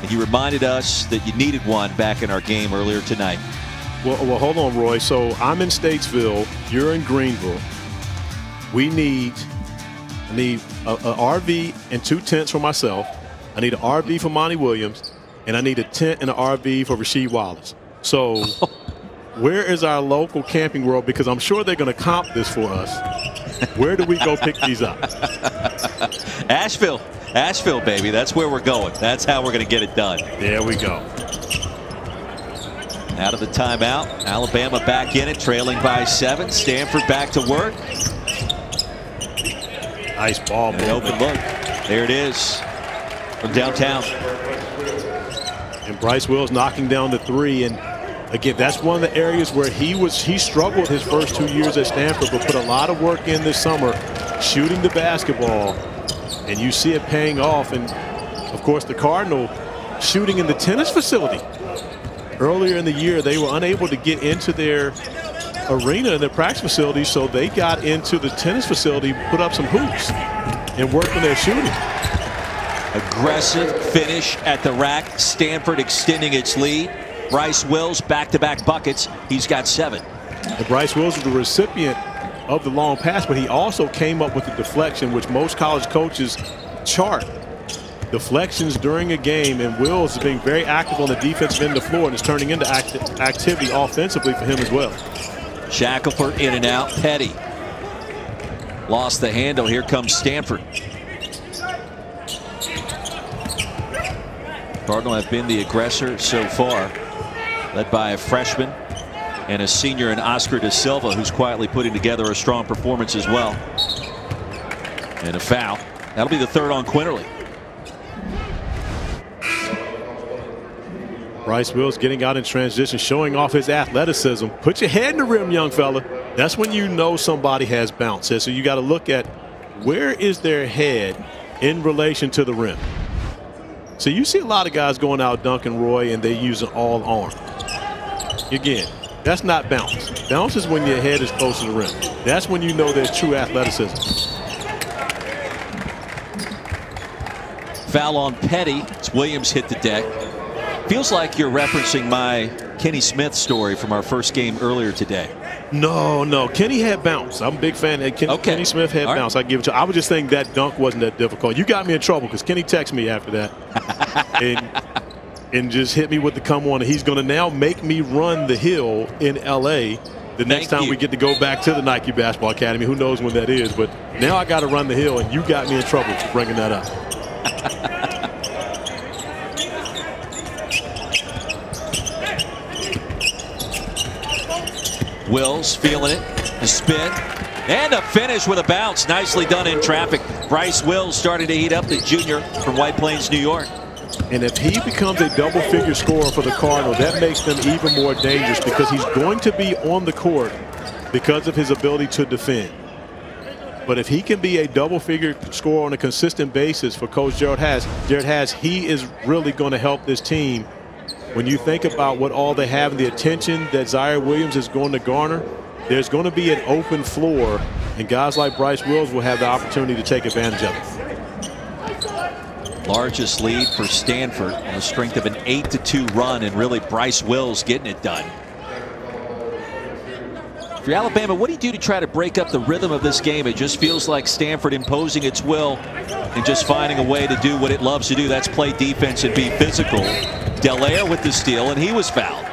and you reminded us that you needed one back in our game earlier tonight. well, well, hold on, Roy. So I'm in Statesville. You're in Greenville. We need, I need a, a RV and two tents for myself. I need an RV for Monty Williams, and I need a tent and an RV for Rasheed Wallace. So, where is our local camping world? Because I'm sure they're going to comp this for us. Where do we go pick these up? Asheville, Asheville, baby. That's where we're going. That's how we're going to get it done. There we go. Out of the timeout, Alabama back in it, trailing by seven. Stanford back to work. Nice ball. An open look. There it is from downtown. And Bryce Wills knocking down the three. And again, that's one of the areas where he was he struggled his first two years at Stanford, but put a lot of work in this summer shooting the basketball. And you see it paying off. And of course, the Cardinal shooting in the tennis facility. Earlier in the year, they were unable to get into their arena and their practice facility, so they got into the tennis facility, put up some hoops, and worked on their shooting. Aggressive finish at the rack. Stanford extending its lead. Bryce Wills back-to-back buckets. He's got seven. And Bryce Wills is the recipient of the long pass, but he also came up with the deflection, which most college coaches chart. deflections during a game, and Wills is being very active on the defensive end of the floor, and is turning into act activity offensively for him as well. Shackelford in and out. Petty lost the handle. Here comes Stanford. Cardinal have been the aggressor so far, led by a freshman and a senior in Oscar da Silva, who's quietly putting together a strong performance as well. And a foul. That'll be the third on Quinerly. Bryce Wills getting out in transition, showing off his athleticism. Put your head in the rim, young fella. That's when you know somebody has bounce. So you got to look at where is their head in relation to the rim. So you see a lot of guys going out dunking Roy and they use an all arm. Again, that's not bounce. Bounce is when your head is close to the rim. That's when you know there's true athleticism. Foul on Petty. It's Williams hit the deck. Feels like you're referencing my Kenny Smith story from our first game earlier today. No, no. Kenny had bounce. I'm a big fan of Kenny, okay. Kenny Smith had All bounce. Right. I give it to you. I was just saying that dunk wasn't that difficult. You got me in trouble because Kenny texted me after that and, and just hit me with the come on. He's going to now make me run the hill in L.A. the next Thank time you. we get to go back to the Nike Basketball Academy. Who knows when that is. But now I got to run the hill, and you got me in trouble for bringing that up. Wills feeling it. A spin. And a finish with a bounce. Nicely done in traffic. Bryce Wills starting to heat up the junior from White Plains, New York. And if he becomes a double figure scorer for the Cardinals, that makes them even more dangerous because he's going to be on the court because of his ability to defend. But if he can be a double figure scorer on a consistent basis for Coach Jerod Haase, Jerod Haase, he is really going to help this team when you think about what all they have and the attention that Ziaire Williams is going to garner, there's going to be an open floor, and guys like Bryce Wills will have the opportunity to take advantage of it. Largest lead for Stanford on the strength of an 8-2 run, and really Bryce Wills getting it done. For Alabama, what do you do to try to break up the rhythm of this game? It just feels like Stanford imposing its will and just finding a way to do what it loves to do. That's play defense and be physical. Delaire with the steal, and he was fouled.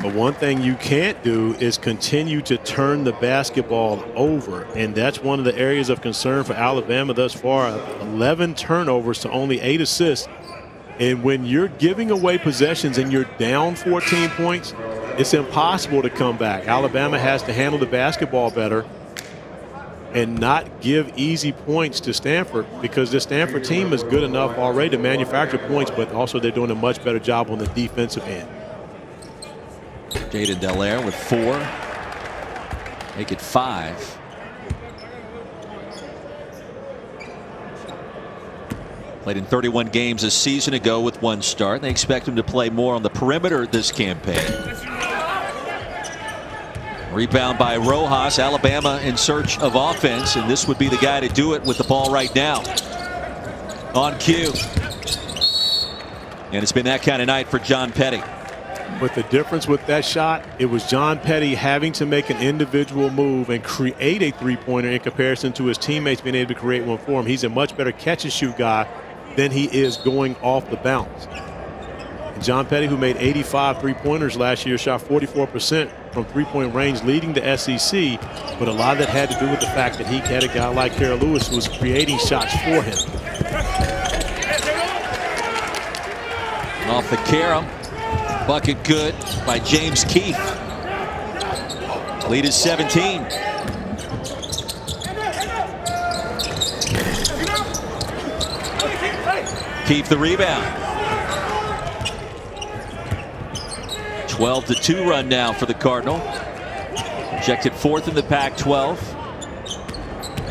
But one thing you can't do is continue to turn the basketball over. And that's one of the areas of concern for Alabama thus far. 11 turnovers to only eight assists. And when you're giving away possessions and you're down 14 points, it's impossible to come back. Alabama has to handle the basketball better and not give easy points to Stanford because the Stanford team is good enough already to manufacture points, but also they're doing a much better job on the defensive end. Jaiden Delaire with four. Make it five. Played in 31 games a season ago with one start. They expect him to play more on the perimeter this campaign. Rebound by Rojas. Alabama in search of offense, and this would be the guy to do it with the ball right now. On cue. And it's been that kind of night for John Petty. But the difference with that shot, it was John Petty having to make an individual move and create a three-pointer in comparison to his teammates being able to create one for him. He's a much better catch-and-shoot guy than he is going off the bounce. John Petty, who made 85 three-pointers last year, shot 44% from three-point range, leading the SEC. But a lot of that had to do with the fact that he had a guy like Kira Lewis who was creating shots for him. Off the carom. Bucket good by James Keefe. Lead is 17. Keefe the rebound. 12 to 2 run now for the Cardinal. Projected fourth in the Pac 12.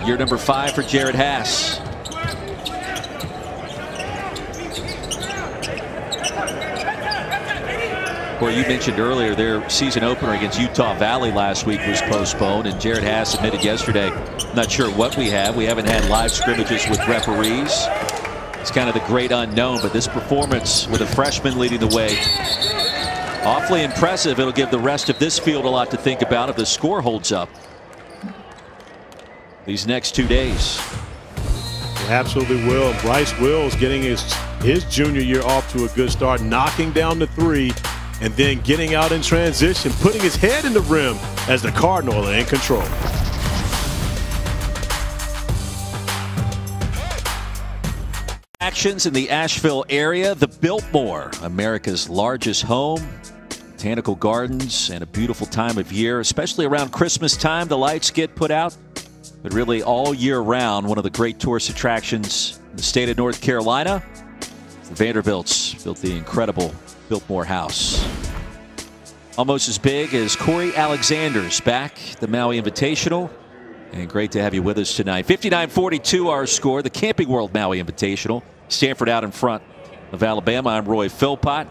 Year number five for Jerod Haase. Where you mentioned earlier their season opener against Utah Valley last week was postponed, and Jerod Haase admitted yesterday, not sure what we have. We haven't had live scrimmages with referees. It's kind of the great unknown, but this performance with a freshman leading the way Awfully impressive. It'll give the rest of this field a lot to think about if the score holds up. These next two days. absolutely will. Bryce Wills getting his his junior year off to a good start, knocking down the three, and then getting out in transition, putting his head in the rim as the Cardinal are in control. Actions in the Asheville area, the Biltmore, America's largest home, botanical gardens, and a beautiful time of year, especially around Christmas time. The lights get put out, but really all year round, one of the great tourist attractions in the state of North Carolina. The Vanderbilts built the incredible Biltmore House. Almost as big as Corey Alexander's back, the Maui Invitational. And great to have you with us tonight. 59 42 our score, the Camping World Maui Invitational. Stanford out in front of Alabama. I'm Roy Philpott.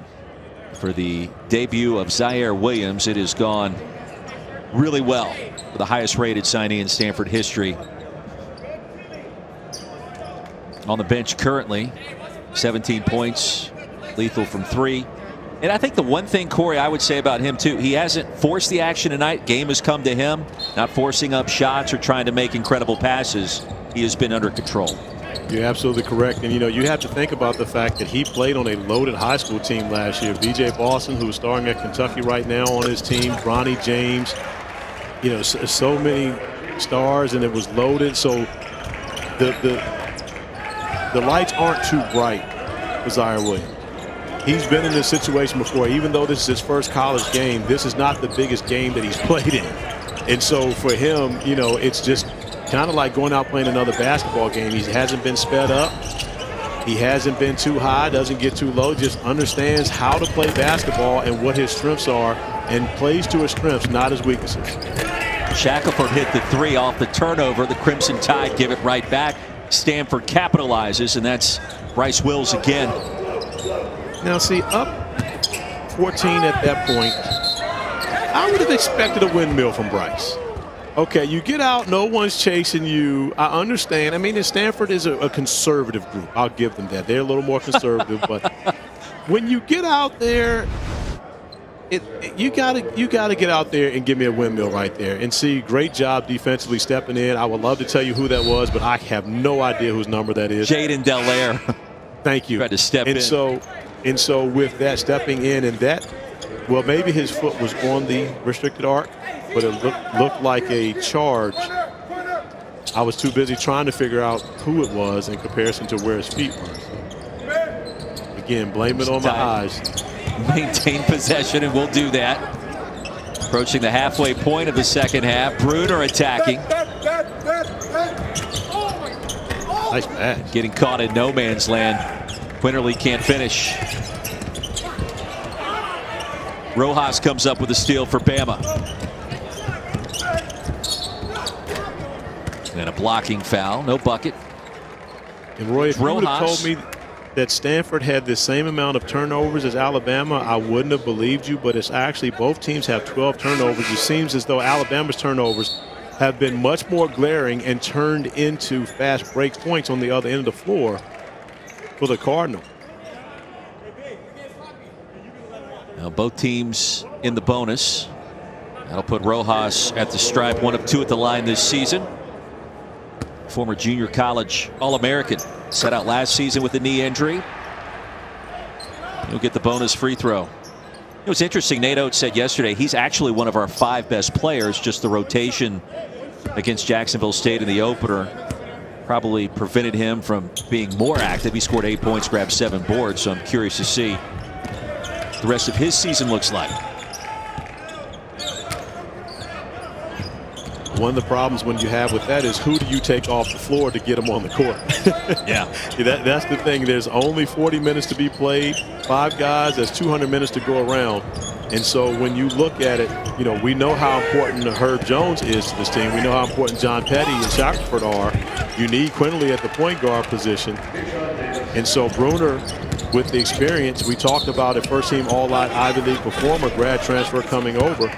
For the debut of Ziaire Williams, it has gone really well for the highest rated signee in Stanford history. On the bench currently, 17 points, lethal from three. And I think the one thing, Corey, I would say about him, too, he hasn't forced the action tonight. Game has come to him, not forcing up shots or trying to make incredible passes. He has been under control. You're absolutely correct. And, you know, you have to think about the fact that he played on a loaded high school team last year. BJ Boston, who's starring at Kentucky right now on his team, Bronny James, you know, so, so many stars, and it was loaded. So the, the, the lights aren't too bright for Ziaire Williams he's been in this situation before. Even though this is his first college game, this is not the biggest game that he's played in. And so for him, you know, it's just kind of like going out playing another basketball game. He hasn't been sped up. He hasn't been too high, doesn't get too low, just understands how to play basketball and what his strengths are and plays to his strengths, not his weaknesses. Shackelford hit the three off the turnover. The Crimson Tide give it right back. Stanford capitalizes, and that's Bryce Wills again. Now, see, up 14 at that point, I would have expected a windmill from Bryce. Okay, you get out, no one's chasing you. I understand. I mean, Stanford is a, a conservative group. I'll give them that. They're a little more conservative, but when you get out there, it, you gotta you gotta get out there and give me a windmill right there and see great job defensively stepping in. I would love to tell you who that was, but I have no idea whose number that is. Jaiden Delaire. Thank you. Tried to step and in. so and so with that stepping in and that, well, maybe his foot was on the restricted arc, but it looked, looked like a charge. I was too busy trying to figure out who it was in comparison to where his feet were. Again, blame it on my eyes. Maintain possession, and we'll do that. Approaching the halfway point of the second half. Bruner attacking. Nice pass. Getting caught in no man's land. Quinerly can't finish. Rojas comes up with a steal for Bama. And a blocking foul, no bucket. And Roy, if you would have told me that Stanford had the same amount of turnovers as Alabama, I wouldn't have believed you. But it's actually both teams have 12 turnovers. It seems as though Alabama's turnovers have been much more glaring and turned into fast break points on the other end of the floor for the Cardinal. Now both teams in the bonus. That'll put Rojas at the stripe, one of two at the line this season. Former junior college All-American set out last season with a knee injury. He'll get the bonus free throw. It was interesting. Nate Oats said yesterday he's actually one of our five best players. Just the rotation against Jacksonville State in the opener probably prevented him from being more active. He scored eight points, grabbed seven boards. So I'm curious to see the rest of his season looks like. One of the problems when you have with that is who do you take off the floor to get them on the court? Yeah. that, that's the thing. There's only 40 minutes to be played. Five guys, there's 200 minutes to go around. And so when you look at it, you know, we know how important Herb Jones is to this team. We know how important John Petty and Shackelford are. You need Quinerly at the point guard position. And so Bruner, with the experience, we talked about a first team All Ivy League performer, grad transfer coming over.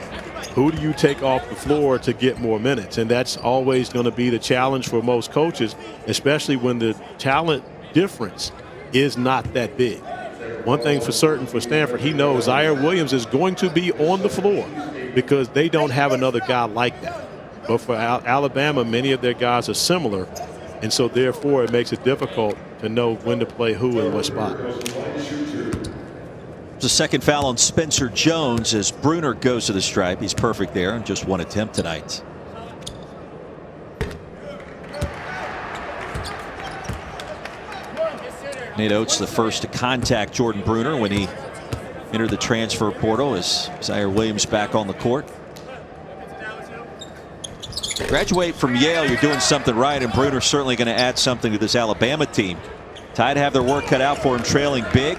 Who do you take off the floor to get more minutes? And that's always going to be the challenge for most coaches, especially when the talent difference is not that big. One thing for certain for Stanford, he knows Ziaire Williams is going to be on the floor because they don't have another guy like that. But for Al Alabama, many of their guys are similar. And so, therefore, it makes it difficult to know when to play who in what spot. The second foul on Spencer Jones as Bruner goes to the stripe. He's perfect there and just one attempt tonight. Nate Oats the first to contact Jordan Bruner when he entered the transfer portal as Ziaire Williams back on the court. Graduate from Yale, you're doing something right, and Bruner's certainly going to add something to this Alabama team. Tide have their work cut out for him trailing big.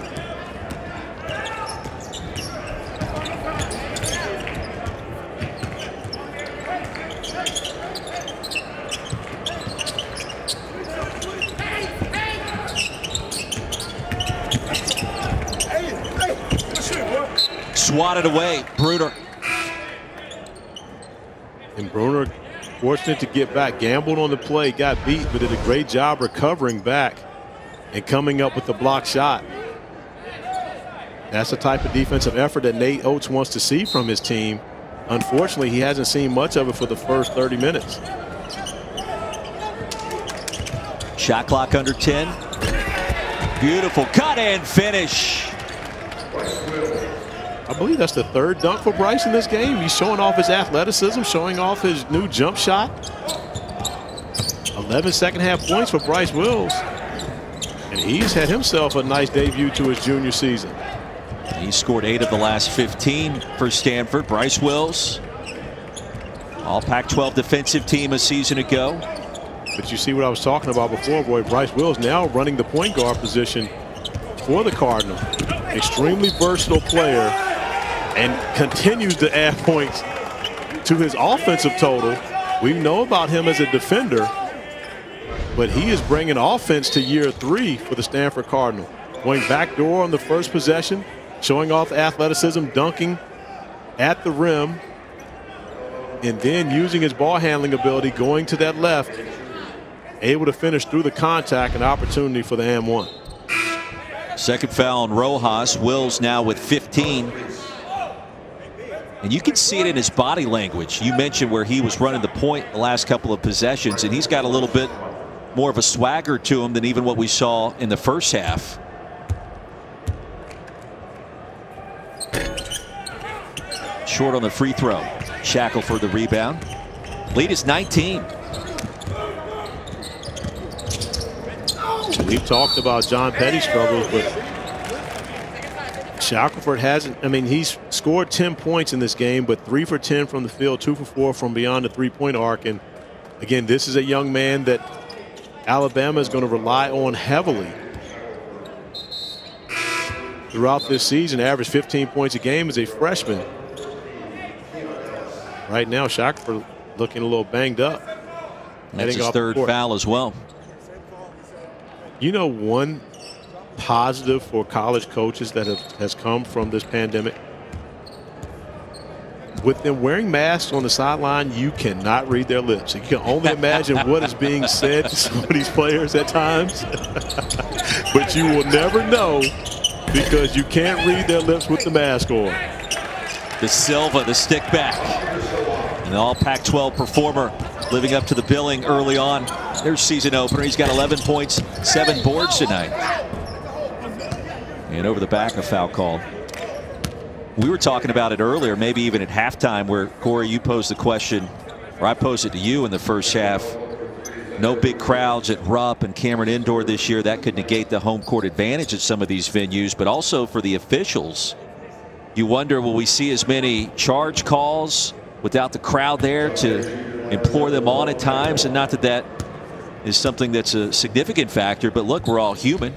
Swatted away, Bruner. And Bruner fortunate to get back, gambled on the play, got beat, but did a great job recovering back and coming up with the block shot. That's the type of defensive effort that Nate Oats wants to see from his team. Unfortunately, he hasn't seen much of it for the first 30 minutes. Shot clock under 10. Beautiful cut and finish. I believe that's the third dunk for Bryce in this game. He's showing off his athleticism, showing off his new jump shot. 11 second half points for Bryce Wills. And he's had himself a nice debut to his junior season. He scored eight of the last 15 for Stanford. Bryce Wills, all Pac-12 defensive team a season ago. But you see what I was talking about before, boy. Bryce Wills now running the point guard position for the Cardinal. Extremely versatile player and continues to add points to his offensive total. We know about him as a defender, but he is bringing offense to year three for the Stanford Cardinal. Going back door on the first possession, showing off athleticism, dunking at the rim, and then using his ball handling ability, going to that left, able to finish through the contact, an opportunity for the M1. Second foul on Rojas. Wills now with 15. And you can see it in his body language. You mentioned where he was running the point the last couple of possessions, and he's got a little bit more of a swagger to him than even what we saw in the first half. Short on the free throw. Shackelford the rebound. Lead is 19. We've talked about John Petty's struggles, but Shackelford hasn't. I mean, he's scored 10 points in this game, but three for 10 from the field, two for four from beyond the three point arc. And again, this is a young man that Alabama is going to rely on heavily throughout this season. Averaged 15 points a game as a freshman. Right now, Shackelford looking a little banged up. That's his third foul as well. You know, one positive for college coaches that have, has come from this pandemic? With them wearing masks on the sideline, you cannot read their lips. You can only imagine what is being said to some of these players at times. but you will never know because you can't read their lips with the mask on. da Silva, the stick back. An all Pac-12 performer living up to the billing early on. Their season opener. He's got 11 points, seven boards tonight. And over the back, a foul call. We were talking about it earlier, maybe even at halftime, where Corey, you posed the question, or I posed it to you in the first half. No big crowds at Rupp and Cameron Indoor this year. That could negate the home court advantage at some of these venues, but also for the officials. You wonder, will we see as many charge calls without the crowd there to implore them on at times? And not that that is something that's a significant factor, but look, we're all human.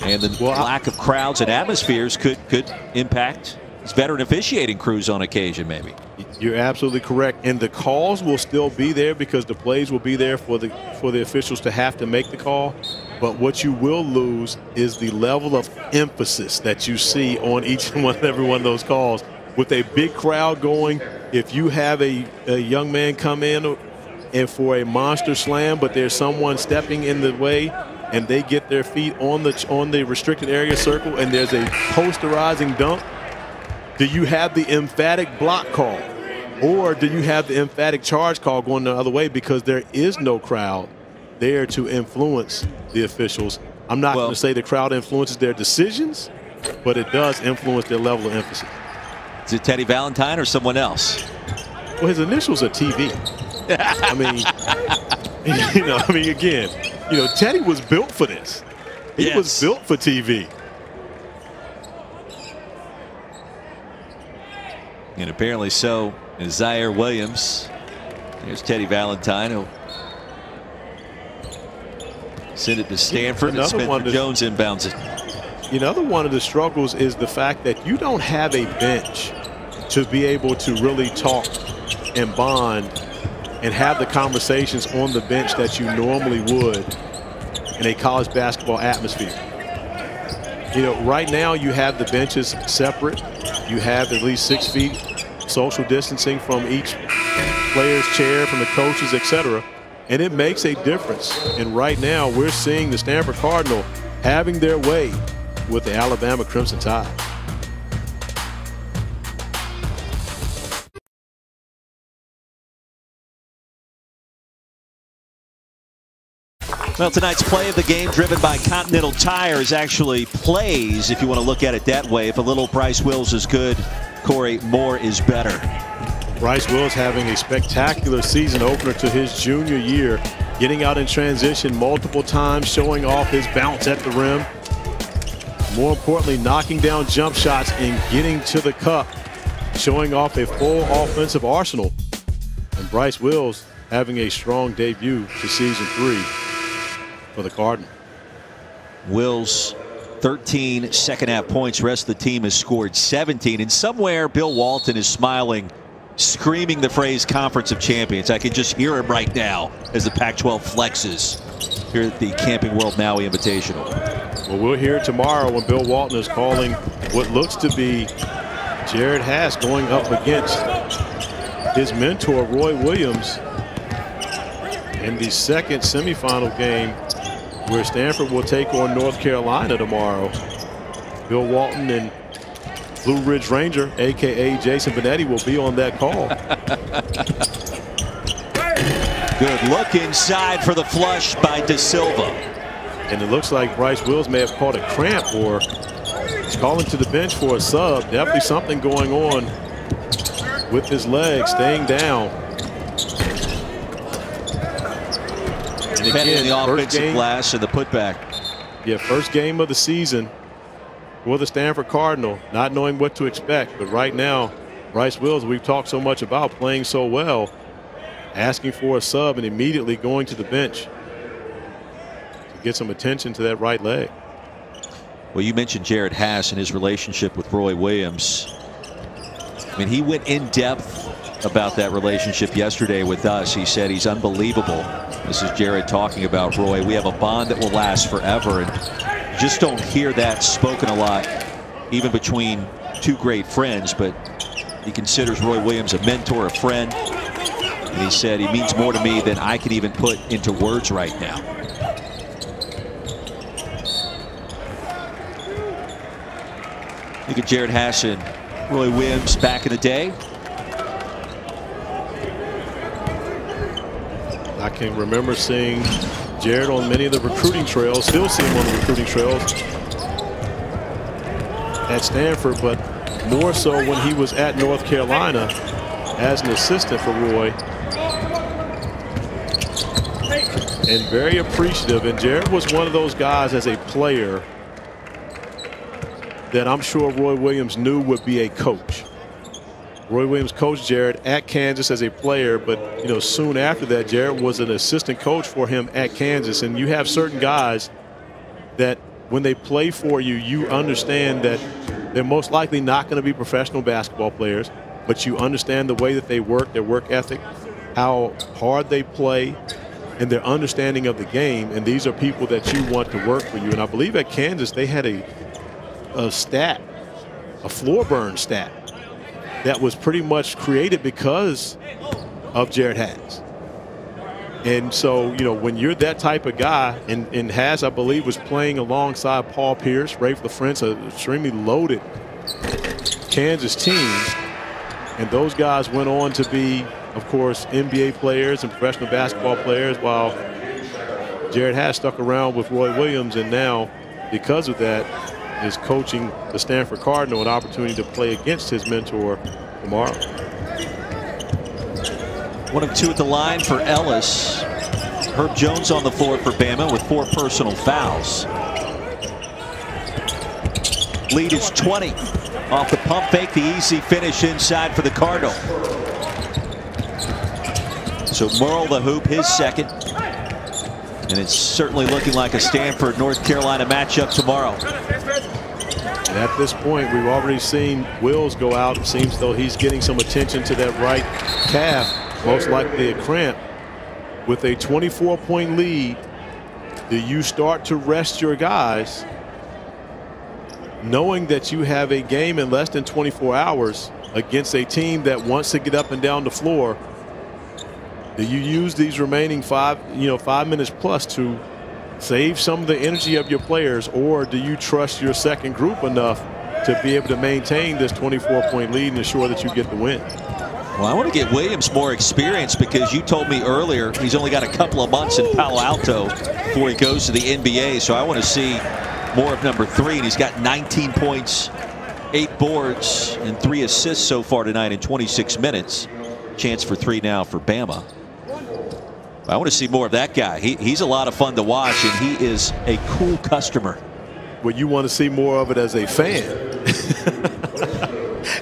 And the well, lack of crowds and atmospheres could could impact veteran officiating crews on occasion, maybe. You're absolutely correct, and the calls will still be there because the plays will be there for the for the officials to have to make the call. But what you will lose is the level of emphasis that you see on each one every one of those calls. With a big crowd going, if you have a, a young man come in and for a monster slam, but there's someone stepping in the way, and they get their feet on the on the restricted area circle and there's a posterizing dunk, do you have the emphatic block call? Or do you have the emphatic charge call going the other way because there is no crowd there to influence the officials. I'm not Well- going to say the crowd influences their decisions, but it does influence their level of emphasis. Is it Teddy Valentine or someone else? Well, his initials are TV. I mean, you know, I mean, again, you know, Teddy was built for this. He was built for TV. And apparently so is Ziaire Williams. There's Teddy Valentine. Who'll send it to Stanford. and Another Spencer is- Jones inbounds it. Another one of the struggles is the fact that you don't have a bench to be able to really talk and bond and have the conversations on the bench that you normally would in a college basketball atmosphere. You know, right now you have the benches separate. You have at least six feet social distancing from each player's chair, from the coaches, etc. And it makes a difference. And right now we're seeing the Stanford Cardinal having their way with the Alabama Crimson Tide. Well, tonight's play of the game, driven by Continental Tires, actually plays, if you want to look at it that way. If a little Bryce Wills is good, Corey Moore is better. Bryce Wills having a spectacular season opener to his junior year, getting out in transition multiple times, showing off his bounce at the rim. More importantly, knocking down jump shots and getting to the cup, showing off a full offensive arsenal. And Bryce Wills having a strong debut to season three for the Cardinal. Wills 13 second half points. Rest of the team has scored 17. And somewhere Bill Walton is smiling, screaming the phrase Conference of Champions. I can just hear him right now as the Pac 12 flexes here at the Camping World Maui Invitational. Well, we'll hear tomorrow when Bill Walton is calling what looks to be Jerod Haase going up against his mentor, Roy Williams, in the second semifinal game where Stanford will take on North Carolina tomorrow. Bill Walton and Blue Ridge Ranger, a.k.a. Jason Benetti, will be on that call. Good look inside for the flush by da Silva. And it looks like Bryce Wills may have caught a cramp or he's calling to the bench for a sub. Definitely something going on with his leg, staying down. Depending the offensive glass and the putback. yeah, first game of the season for the Stanford Cardinal, not knowing what to expect. But right now, Bryce Wills, we've talked so much about playing so well, asking for a sub and immediately going to the bench to get some attention to that right leg. Well, you mentioned Jerod Haase and his relationship with Roy Williams. I mean, he went in depth about that relationship yesterday with us. He said he's unbelievable. This is Jerod talking about Roy. We have a bond that will last forever, and just don't hear that spoken a lot, even between two great friends. But he considers Roy Williams a mentor, a friend, and he said he means more to me than I can even put into words right now. Look at Jerod and Roy Williams back in the day. I can remember seeing Jerod on many of the recruiting trails, still see him on the recruiting trails at Stanford, but more so when he was at North Carolina as an assistant for Roy. And very appreciative. And Jerod was one of those guys as a player that I'm sure Roy Williams knew would be a coach. Roy Williams coached Jerod at Kansas as a player, but you know soon after that, Jerod was an assistant coach for him at Kansas. And you have certain guys that when they play for you, you understand that they're most likely not going to be professional basketball players, but you understand the way that they work, their work ethic, how hard they play, and their understanding of the game. And these are people that you want to work for you. And I believe at Kansas they had a a stat, a floor burn stat that was pretty much created because of Jerod Haase. And so, you know, when you're that type of guy, and, and Haase, I believe, was playing alongside Paul Pierce, Raef LaFrentz, an extremely loaded Kansas team. And those guys went on to be, of course, NBA players and professional basketball players, while Jerod Haase stuck around with Roy Williams, and now, because of that, is coaching the Stanford Cardinal an opportunity to play against his mentor tomorrow. One of two at the line for Ellis. Herb Jones on the floor for Bama with four personal fouls. Lead is 20. Off the pump fake, the easy finish inside for the Cardinal. So Merle the hoop, his second. And it's certainly looking like a Stanford North Carolina matchup tomorrow. And at this point, we've already seen Wills go out. It seems though he's getting some attention to that right calf, most likely a cramp. With a 24 point lead, do you start to rest your guys knowing that you have a game in less than 24 hours against a team that wants to get up and down the floor? Do you use these remaining five, you know, five minutes plus to save some of the energy of your players, or do you trust your second group enough to be able to maintain this 24 point lead and ensure that you get the win? Well, I want to get Williams more experience because you told me earlier he's only got a couple of months in Palo Alto before he goes to the NBA. So I want to see more of number three. And he's got 19 points, eight boards, and three assists so far tonight in 26 minutes. Chance for three now for Bama. I want to see more of that guy. He, he's a lot of fun to watch, and he is a cool customer. Well, you want to see more of it as a fan.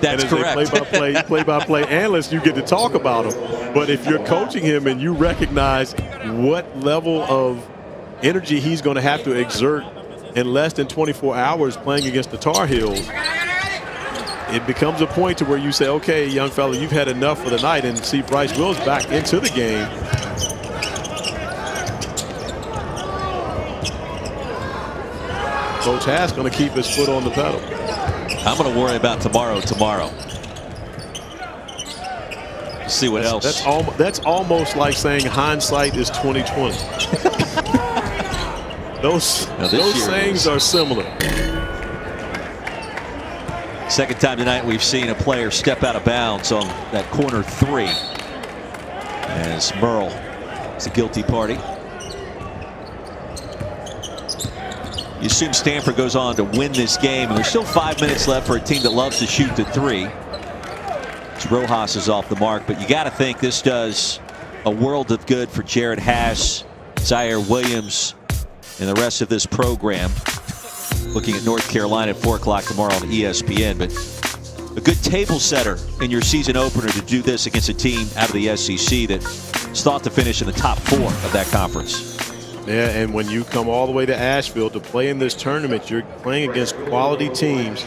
That's and as correct. a play-by-play, play-by-play analyst, you get to talk about him. But if you're coaching him and you recognize what level of energy he's going to have to exert in less than 24 hours playing against the Tar Heels, it becomes a point to where you say, okay, young fella, you've had enough for the night, and see Bryce Wills back into the game. Coach Haase going to keep his foot on the pedal. I'm going to worry about tomorrow. Tomorrow. See what that's, else. That's, al that's almost like saying hindsight is 2020. those those sayings are similar. Second time tonight we've seen a player step out of bounds on that corner three. As Merle is a guilty party. You assume Stanford goes on to win this game, and there's still five minutes left for a team that loves to shoot the three. It's Rojas is off the mark, but you got to think this does a world of good for Jerod Haase, Ziaire Williams, and the rest of this program. Looking at North Carolina at 4 o'clock tomorrow on ESPN, but a good table setter in your season opener to do this against a team out of the SEC that's thought to finish in the top four of that conference. Yeah, and when you come all the way to Asheville to play in this tournament, you're playing against quality teams.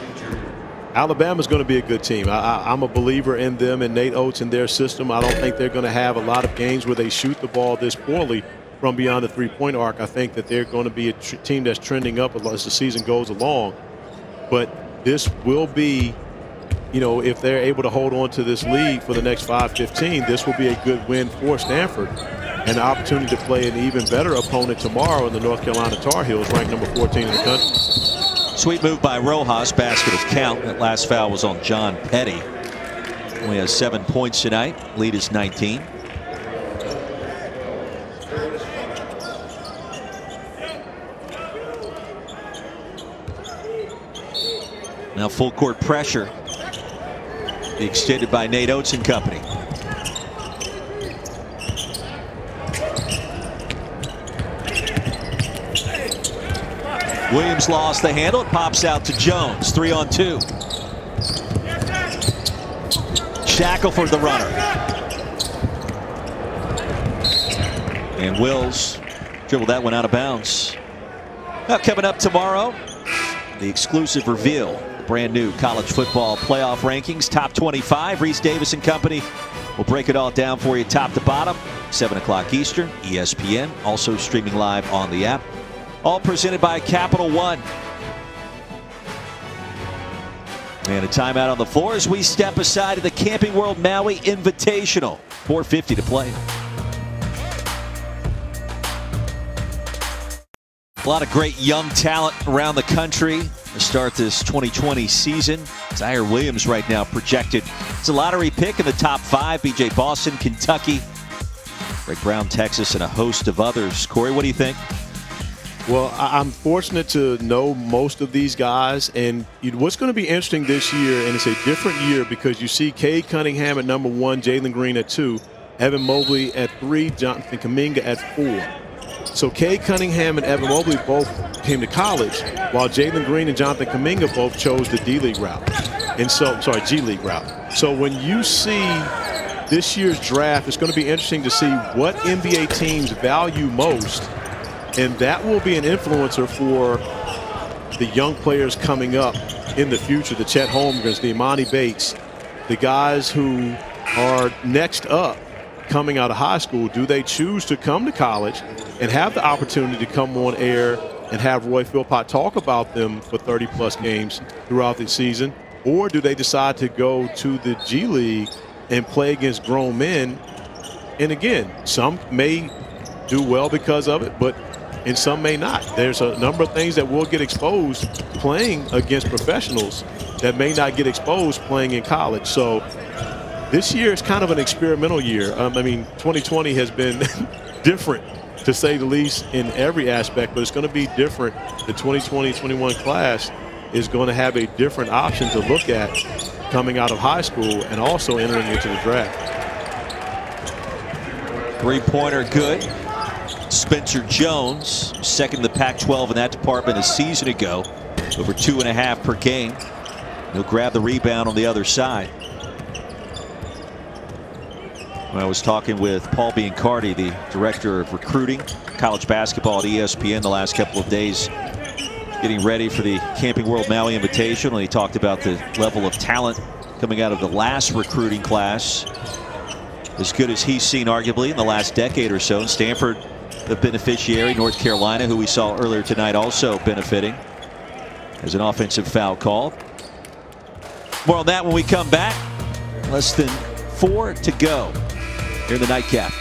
Alabama's going to be a good team. I, am a believer in them and Nate Oats and their system. I don't think they're going to have a lot of games where they shoot the ball this poorly from beyond the three-point arc. I think that they're going to be a team that's trending up as the season goes along. But this will be, you know, if they're able to hold on to this lead for the next 5-15, this will be a good win for Stanford the opportunity to play an even better opponent tomorrow in the North Carolina Tar Heels, ranked number 14 in the country. Sweet move by Rojas, basket of count. That last foul was on John Petty. Only has seven points tonight. Lead is 19. Now full court pressure. Extended by Nate Oats and company. Williams lost the handle. It pops out to Jones. Three on two. Shackelford the runner. And Wills dribbled that one out of bounds. Now coming up tomorrow, the exclusive reveal. Brand new college football playoff rankings. Top 25. Rece Davis and company will break it all down for you top to bottom. 7 o'clock Eastern. ESPN. Also streaming live on the app. All presented by Capital One. And a timeout on the floor as we step aside to the Camping World Maui Invitational. 450 to play. A lot of great young talent around the country to start this 2020 season. Ziaire Williams right now projected. It's a lottery pick in the top five. BJ Boston, Kentucky. Greg Brown, Texas, and a host of others. Corey, what do you think? Well, I'm fortunate to know most of these guys, and what's going to be interesting this year, and it's a different year because you see Cade Cunningham at number one, Jalen Green at two, Evan Mobley at three, Jonathan Kuminga at four. So Cade Cunningham and Evan Mobley both came to college, while Jalen Green and Jonathan Kuminga both chose the D League route. And so, sorry, G League route. So when you see this year's draft, it's going to be interesting to see what NBA teams value most – and that will be an influencer for the young players coming up in the future, the Chet Holmgrens, the Emoni Bates, the guys who are next up coming out of high school. Do they choose to come to college and have the opportunity to come on air and have Roy Philpott talk about them for 30 plus games throughout the season? Or do they decide to go to the G League and play against grown men? And again, some may do well because of it, but and some may not. There's a number of things that will get exposed playing against professionals that may not get exposed playing in college. So this year is kind of an experimental year. Um, I mean, 2020 has been different to say the least in every aspect, but it's going to be different. The 2020-21 class is going to have a different option to look at coming out of high school and also entering into the draft. Three-pointer good. Spencer Jones, second in the Pac-12 in that department a season ago, over two and a half per game. He'll grab the rebound on the other side. I was talking with Paul Biancardi, the director of recruiting, college basketball at ESPN the last couple of days, getting ready for the Camping World Maui Invitational. He talked about the level of talent coming out of the last recruiting class. As good as he's seen arguably in the last decade or so. Stanford the beneficiary. North Carolina, who we saw earlier tonight, also benefiting as an offensive foul call. More on that when we come back. Less than four to go here in the nightcap.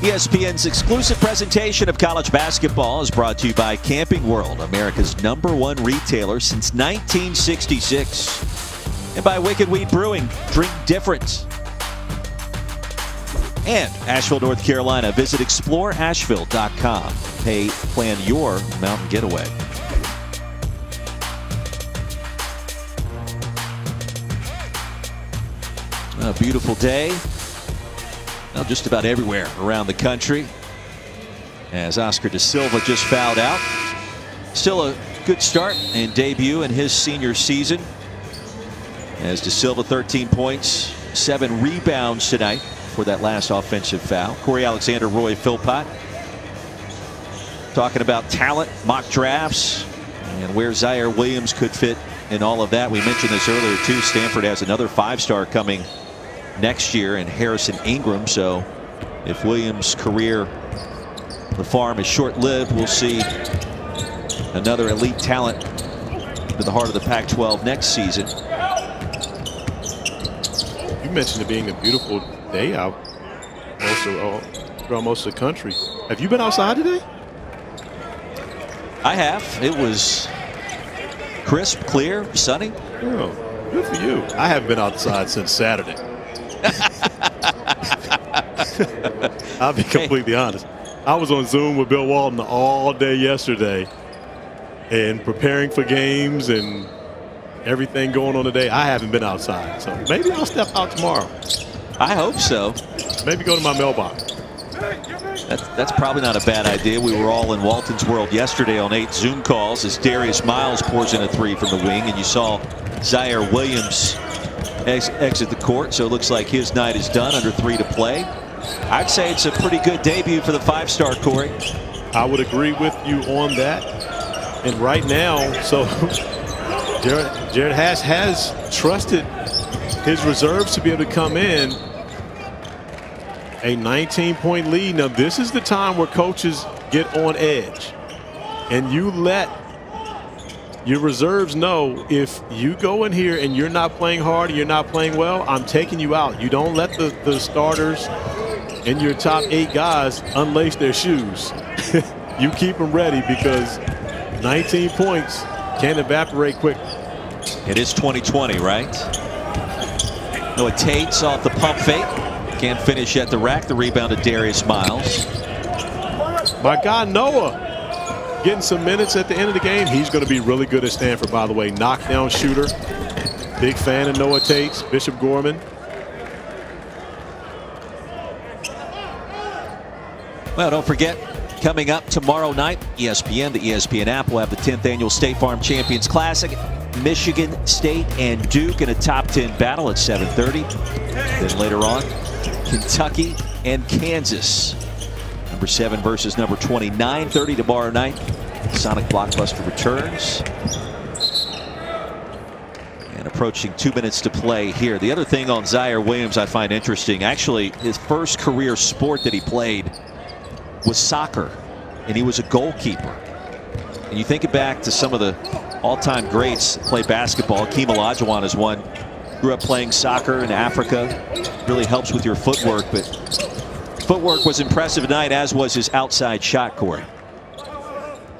ESPN's exclusive presentation of college basketball is brought to you by Camping World, America's number one retailer since 1966. And by Wicked Weed Brewing, drink different. And Asheville, North Carolina. Visit exploreasheville.com. Pay, plan your mountain getaway. A beautiful day well, just about everywhere around the country. As Oscar da Silva just fouled out. Still a good start and debut in his senior season. As De Silva 13 points, seven rebounds tonight for that last offensive foul. Corey Alexander, Roy Philpott. Talking about talent, mock drafts, and where Ziaire Williams could fit in all of that. We mentioned this earlier too. Stanford has another five-star coming next year in Harrison Ingram. So if Williams' career, the farm is short-lived, we'll see another elite talent to the heart of the Pac-12 next season. You mentioned it being a beautiful day out most of, all, throughout most of the country. Have you been outside today? I have. It was crisp, clear, sunny. Oh, good for you. I haven't been outside since Saturday. I'll be completely honest. I was on Zoom with Bill Walton all day yesterday and preparing for games and everything going on today. I haven't been outside, so maybe I'll step out tomorrow. I hope so. Maybe go to my mailbox. That's, that's probably not a bad idea. We were all in Walton's world yesterday on eight Zoom calls as Darius Miles pours in a three from the wing, and you saw Ziaire Williams ex exit the court. So it looks like his night is done under three to play. I'd say it's a pretty good debut for the five-star, Corey. I would agree with you on that. And right now, so Jerod, Haase has trusted his reserves to be able to come in a 19-point lead. Now, this is the time where coaches get on edge. And you let your reserves know if you go in here and you're not playing hard and you're not playing well, I'm taking you out. You don't let the, the starters and your top eight guys unlace their shoes. you keep them ready because 19 points can evaporate quick. It is 2020, right? Noah Taitz off the pump fake. Can't finish at the rack. The rebound to Darius Miles. My guy Noah getting some minutes at the end of the game. He's going to be really good at Stanford, by the way. Knockdown shooter. Big fan of Noah Taitz. Bishop Gorman. Well, don't forget, coming up tomorrow night, ESPN, the ESPN app will have the 10th annual State Farm Champions Classic. Michigan State and Duke in a top 10 battle at 7.30. Then later on, Kentucky and Kansas. Number 7 versus number 29, 30 tomorrow night. Sonic Blockbuster returns. And approaching two minutes to play here. The other thing on Ziaire Williams I find interesting, actually his first career sport that he played was soccer, and he was a goalkeeper. And you think it back to some of the all-time greats play basketball. Akeem Olajuwon is one. Grew up playing soccer in Africa. Really helps with your footwork, but footwork was impressive tonight, as was his outside shot, Corey.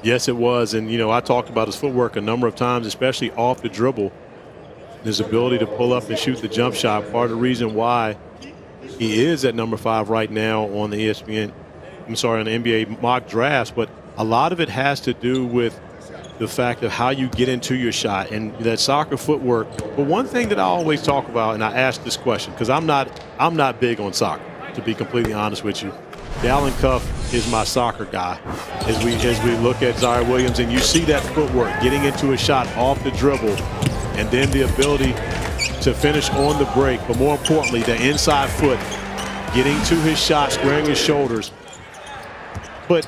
Yes, it was. And, you know, I talked about his footwork a number of times, especially off the dribble. His ability to pull up and shoot the jump shot. Part of the reason why he is at number five right now on the ESPN I'm sorry, on the NBA mock drafts, but a lot of it has to do with the fact of how you get into your shot and that soccer footwork. But one thing that I always talk about, and I ask this question because I'm not I'm not big on soccer, to be completely honest with you. Dalen Cuff is my soccer guy. As we as we look at Ziaire Williams, and you see that footwork, getting into a shot off the dribble, and then the ability to finish on the break, but more importantly, the inside foot, getting to his shot, squaring his shoulders, but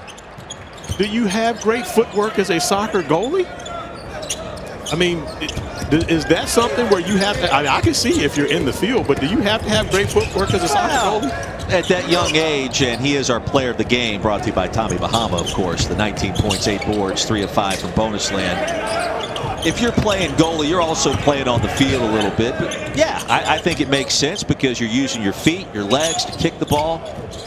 do you have great footwork as a soccer goalie? I mean, is that something where you have to? I, mean, I can see if you're in the field, but do you have to have great footwork as a soccer goalie? At that young age, and he is our player of the game, brought to you by Tommy Bahama, of course. The 19 points, eight boards, three of five from bonus land. If you're playing goalie, you're also playing on the field a little bit. But yeah, I, I think it makes sense because you're using your feet, your legs to kick the ball.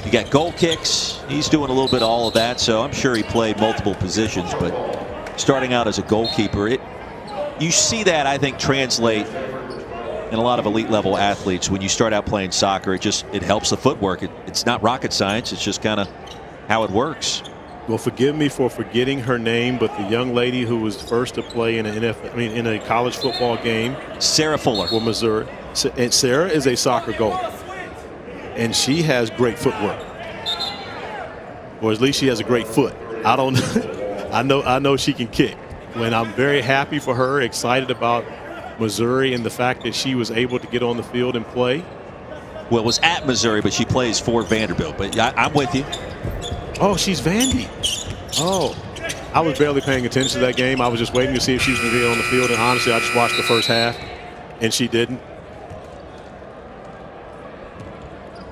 You got goal kicks. He's doing a little bit of all of that, so I'm sure he played multiple positions. But starting out as a goalkeeper, it you see that I think translate in a lot of elite level athletes when you start out playing soccer. It just it helps the footwork. It, it's not rocket science. It's just kind of how it works. Well, forgive me for forgetting her name, but the young lady who was first to play in an NFL, I mean, in a college football game, Sarah Fuller, for Missouri, and Sarah is a soccer goalie and she has great footwork, or at least she has a great foot. I don't. I know. I know she can kick. When I'm very happy for her, excited about Missouri and the fact that she was able to get on the field and play. Well, it was at Missouri, but she plays for Vanderbilt. But I, am with you. Oh, she's Vandy. Oh, I was barely paying attention to that game. I was just waiting to see if she was going to be on the field. And honestly, I just watched the first half, and she didn't.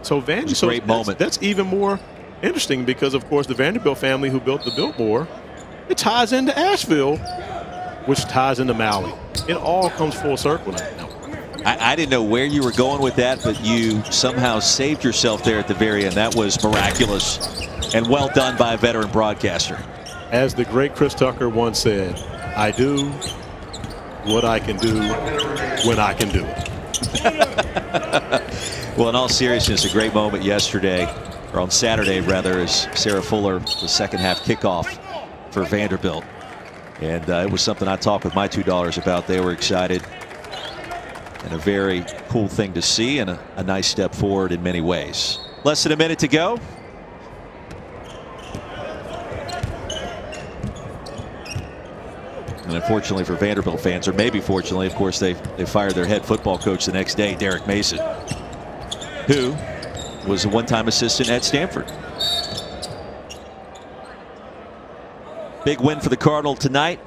So Vandy, so great moment. That's, that's even more interesting because, of course, the Vanderbilt family who built the Biltmore, it ties into Asheville, which ties into Maui. It all comes full circle now. I, I, didn't know where you were going with that, but you somehow saved yourself there at the very end. That was miraculous and well done by a veteran broadcaster. As the great Chris Tucker once said, I do what I can do when I can do it. Well, in all seriousness, a great moment yesterday, or on Saturday rather, as Sarah Fuller, the second half kickoff for Vanderbilt. And uh, it was something I talked with my two daughters about. They were excited and a very cool thing to see and a, a nice step forward in many ways. Less than a minute to go. And unfortunately for Vanderbilt fans, or maybe fortunately, of course, they they fired their head football coach the next day, Derek Mason who was a one-time assistant at Stanford. Big win for the Cardinal tonight.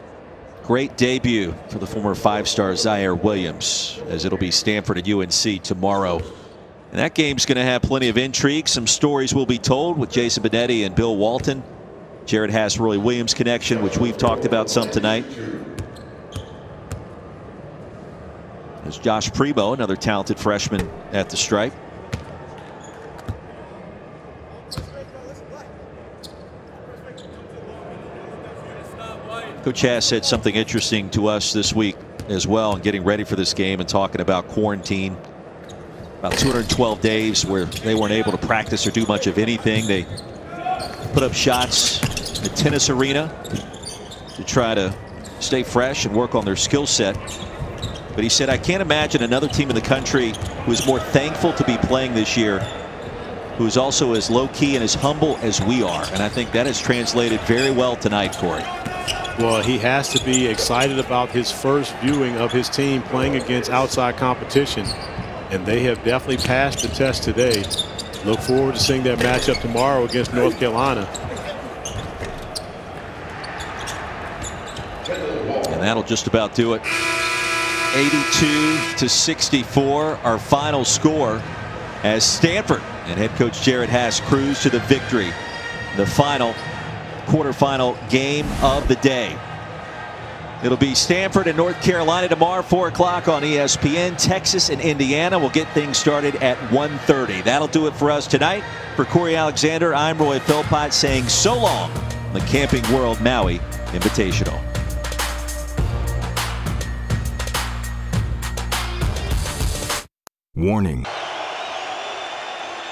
Great debut for the former five-star Ziaire Williams as it'll be Stanford and UNC tomorrow. And that game's going to have plenty of intrigue. Some stories will be told with Jason Benetti and Bill Walton. Jerod Haase Roy Williams connection, which we've talked about some tonight. There's Josh Primo, another talented freshman at the stripe. Coach Haase said something interesting to us this week as well and getting ready for this game and talking about quarantine. About 212 days where they weren't able to practice or do much of anything. They put up shots in the tennis arena to try to stay fresh and work on their skill set. But he said, I can't imagine another team in the country who is more thankful to be playing this year, who's also as low key and as humble as we are. And I think that has translated very well tonight, Corey. Well, he has to be excited about his first viewing of his team playing against outside competition. And they have definitely passed the test today. Look forward to seeing that matchup tomorrow against North Carolina. And that'll just about do it. 82 to 64, our final score as Stanford and head coach Jerod Haase cruise to the victory. The final quarterfinal game of the day. It'll be Stanford and North Carolina tomorrow, 4 o'clock on ESPN. Texas and Indiana will get things started at 1.30. That'll do it for us tonight. For Corey Alexander, I'm Roy Philpott saying so long the Camping World Maui Invitational. Warning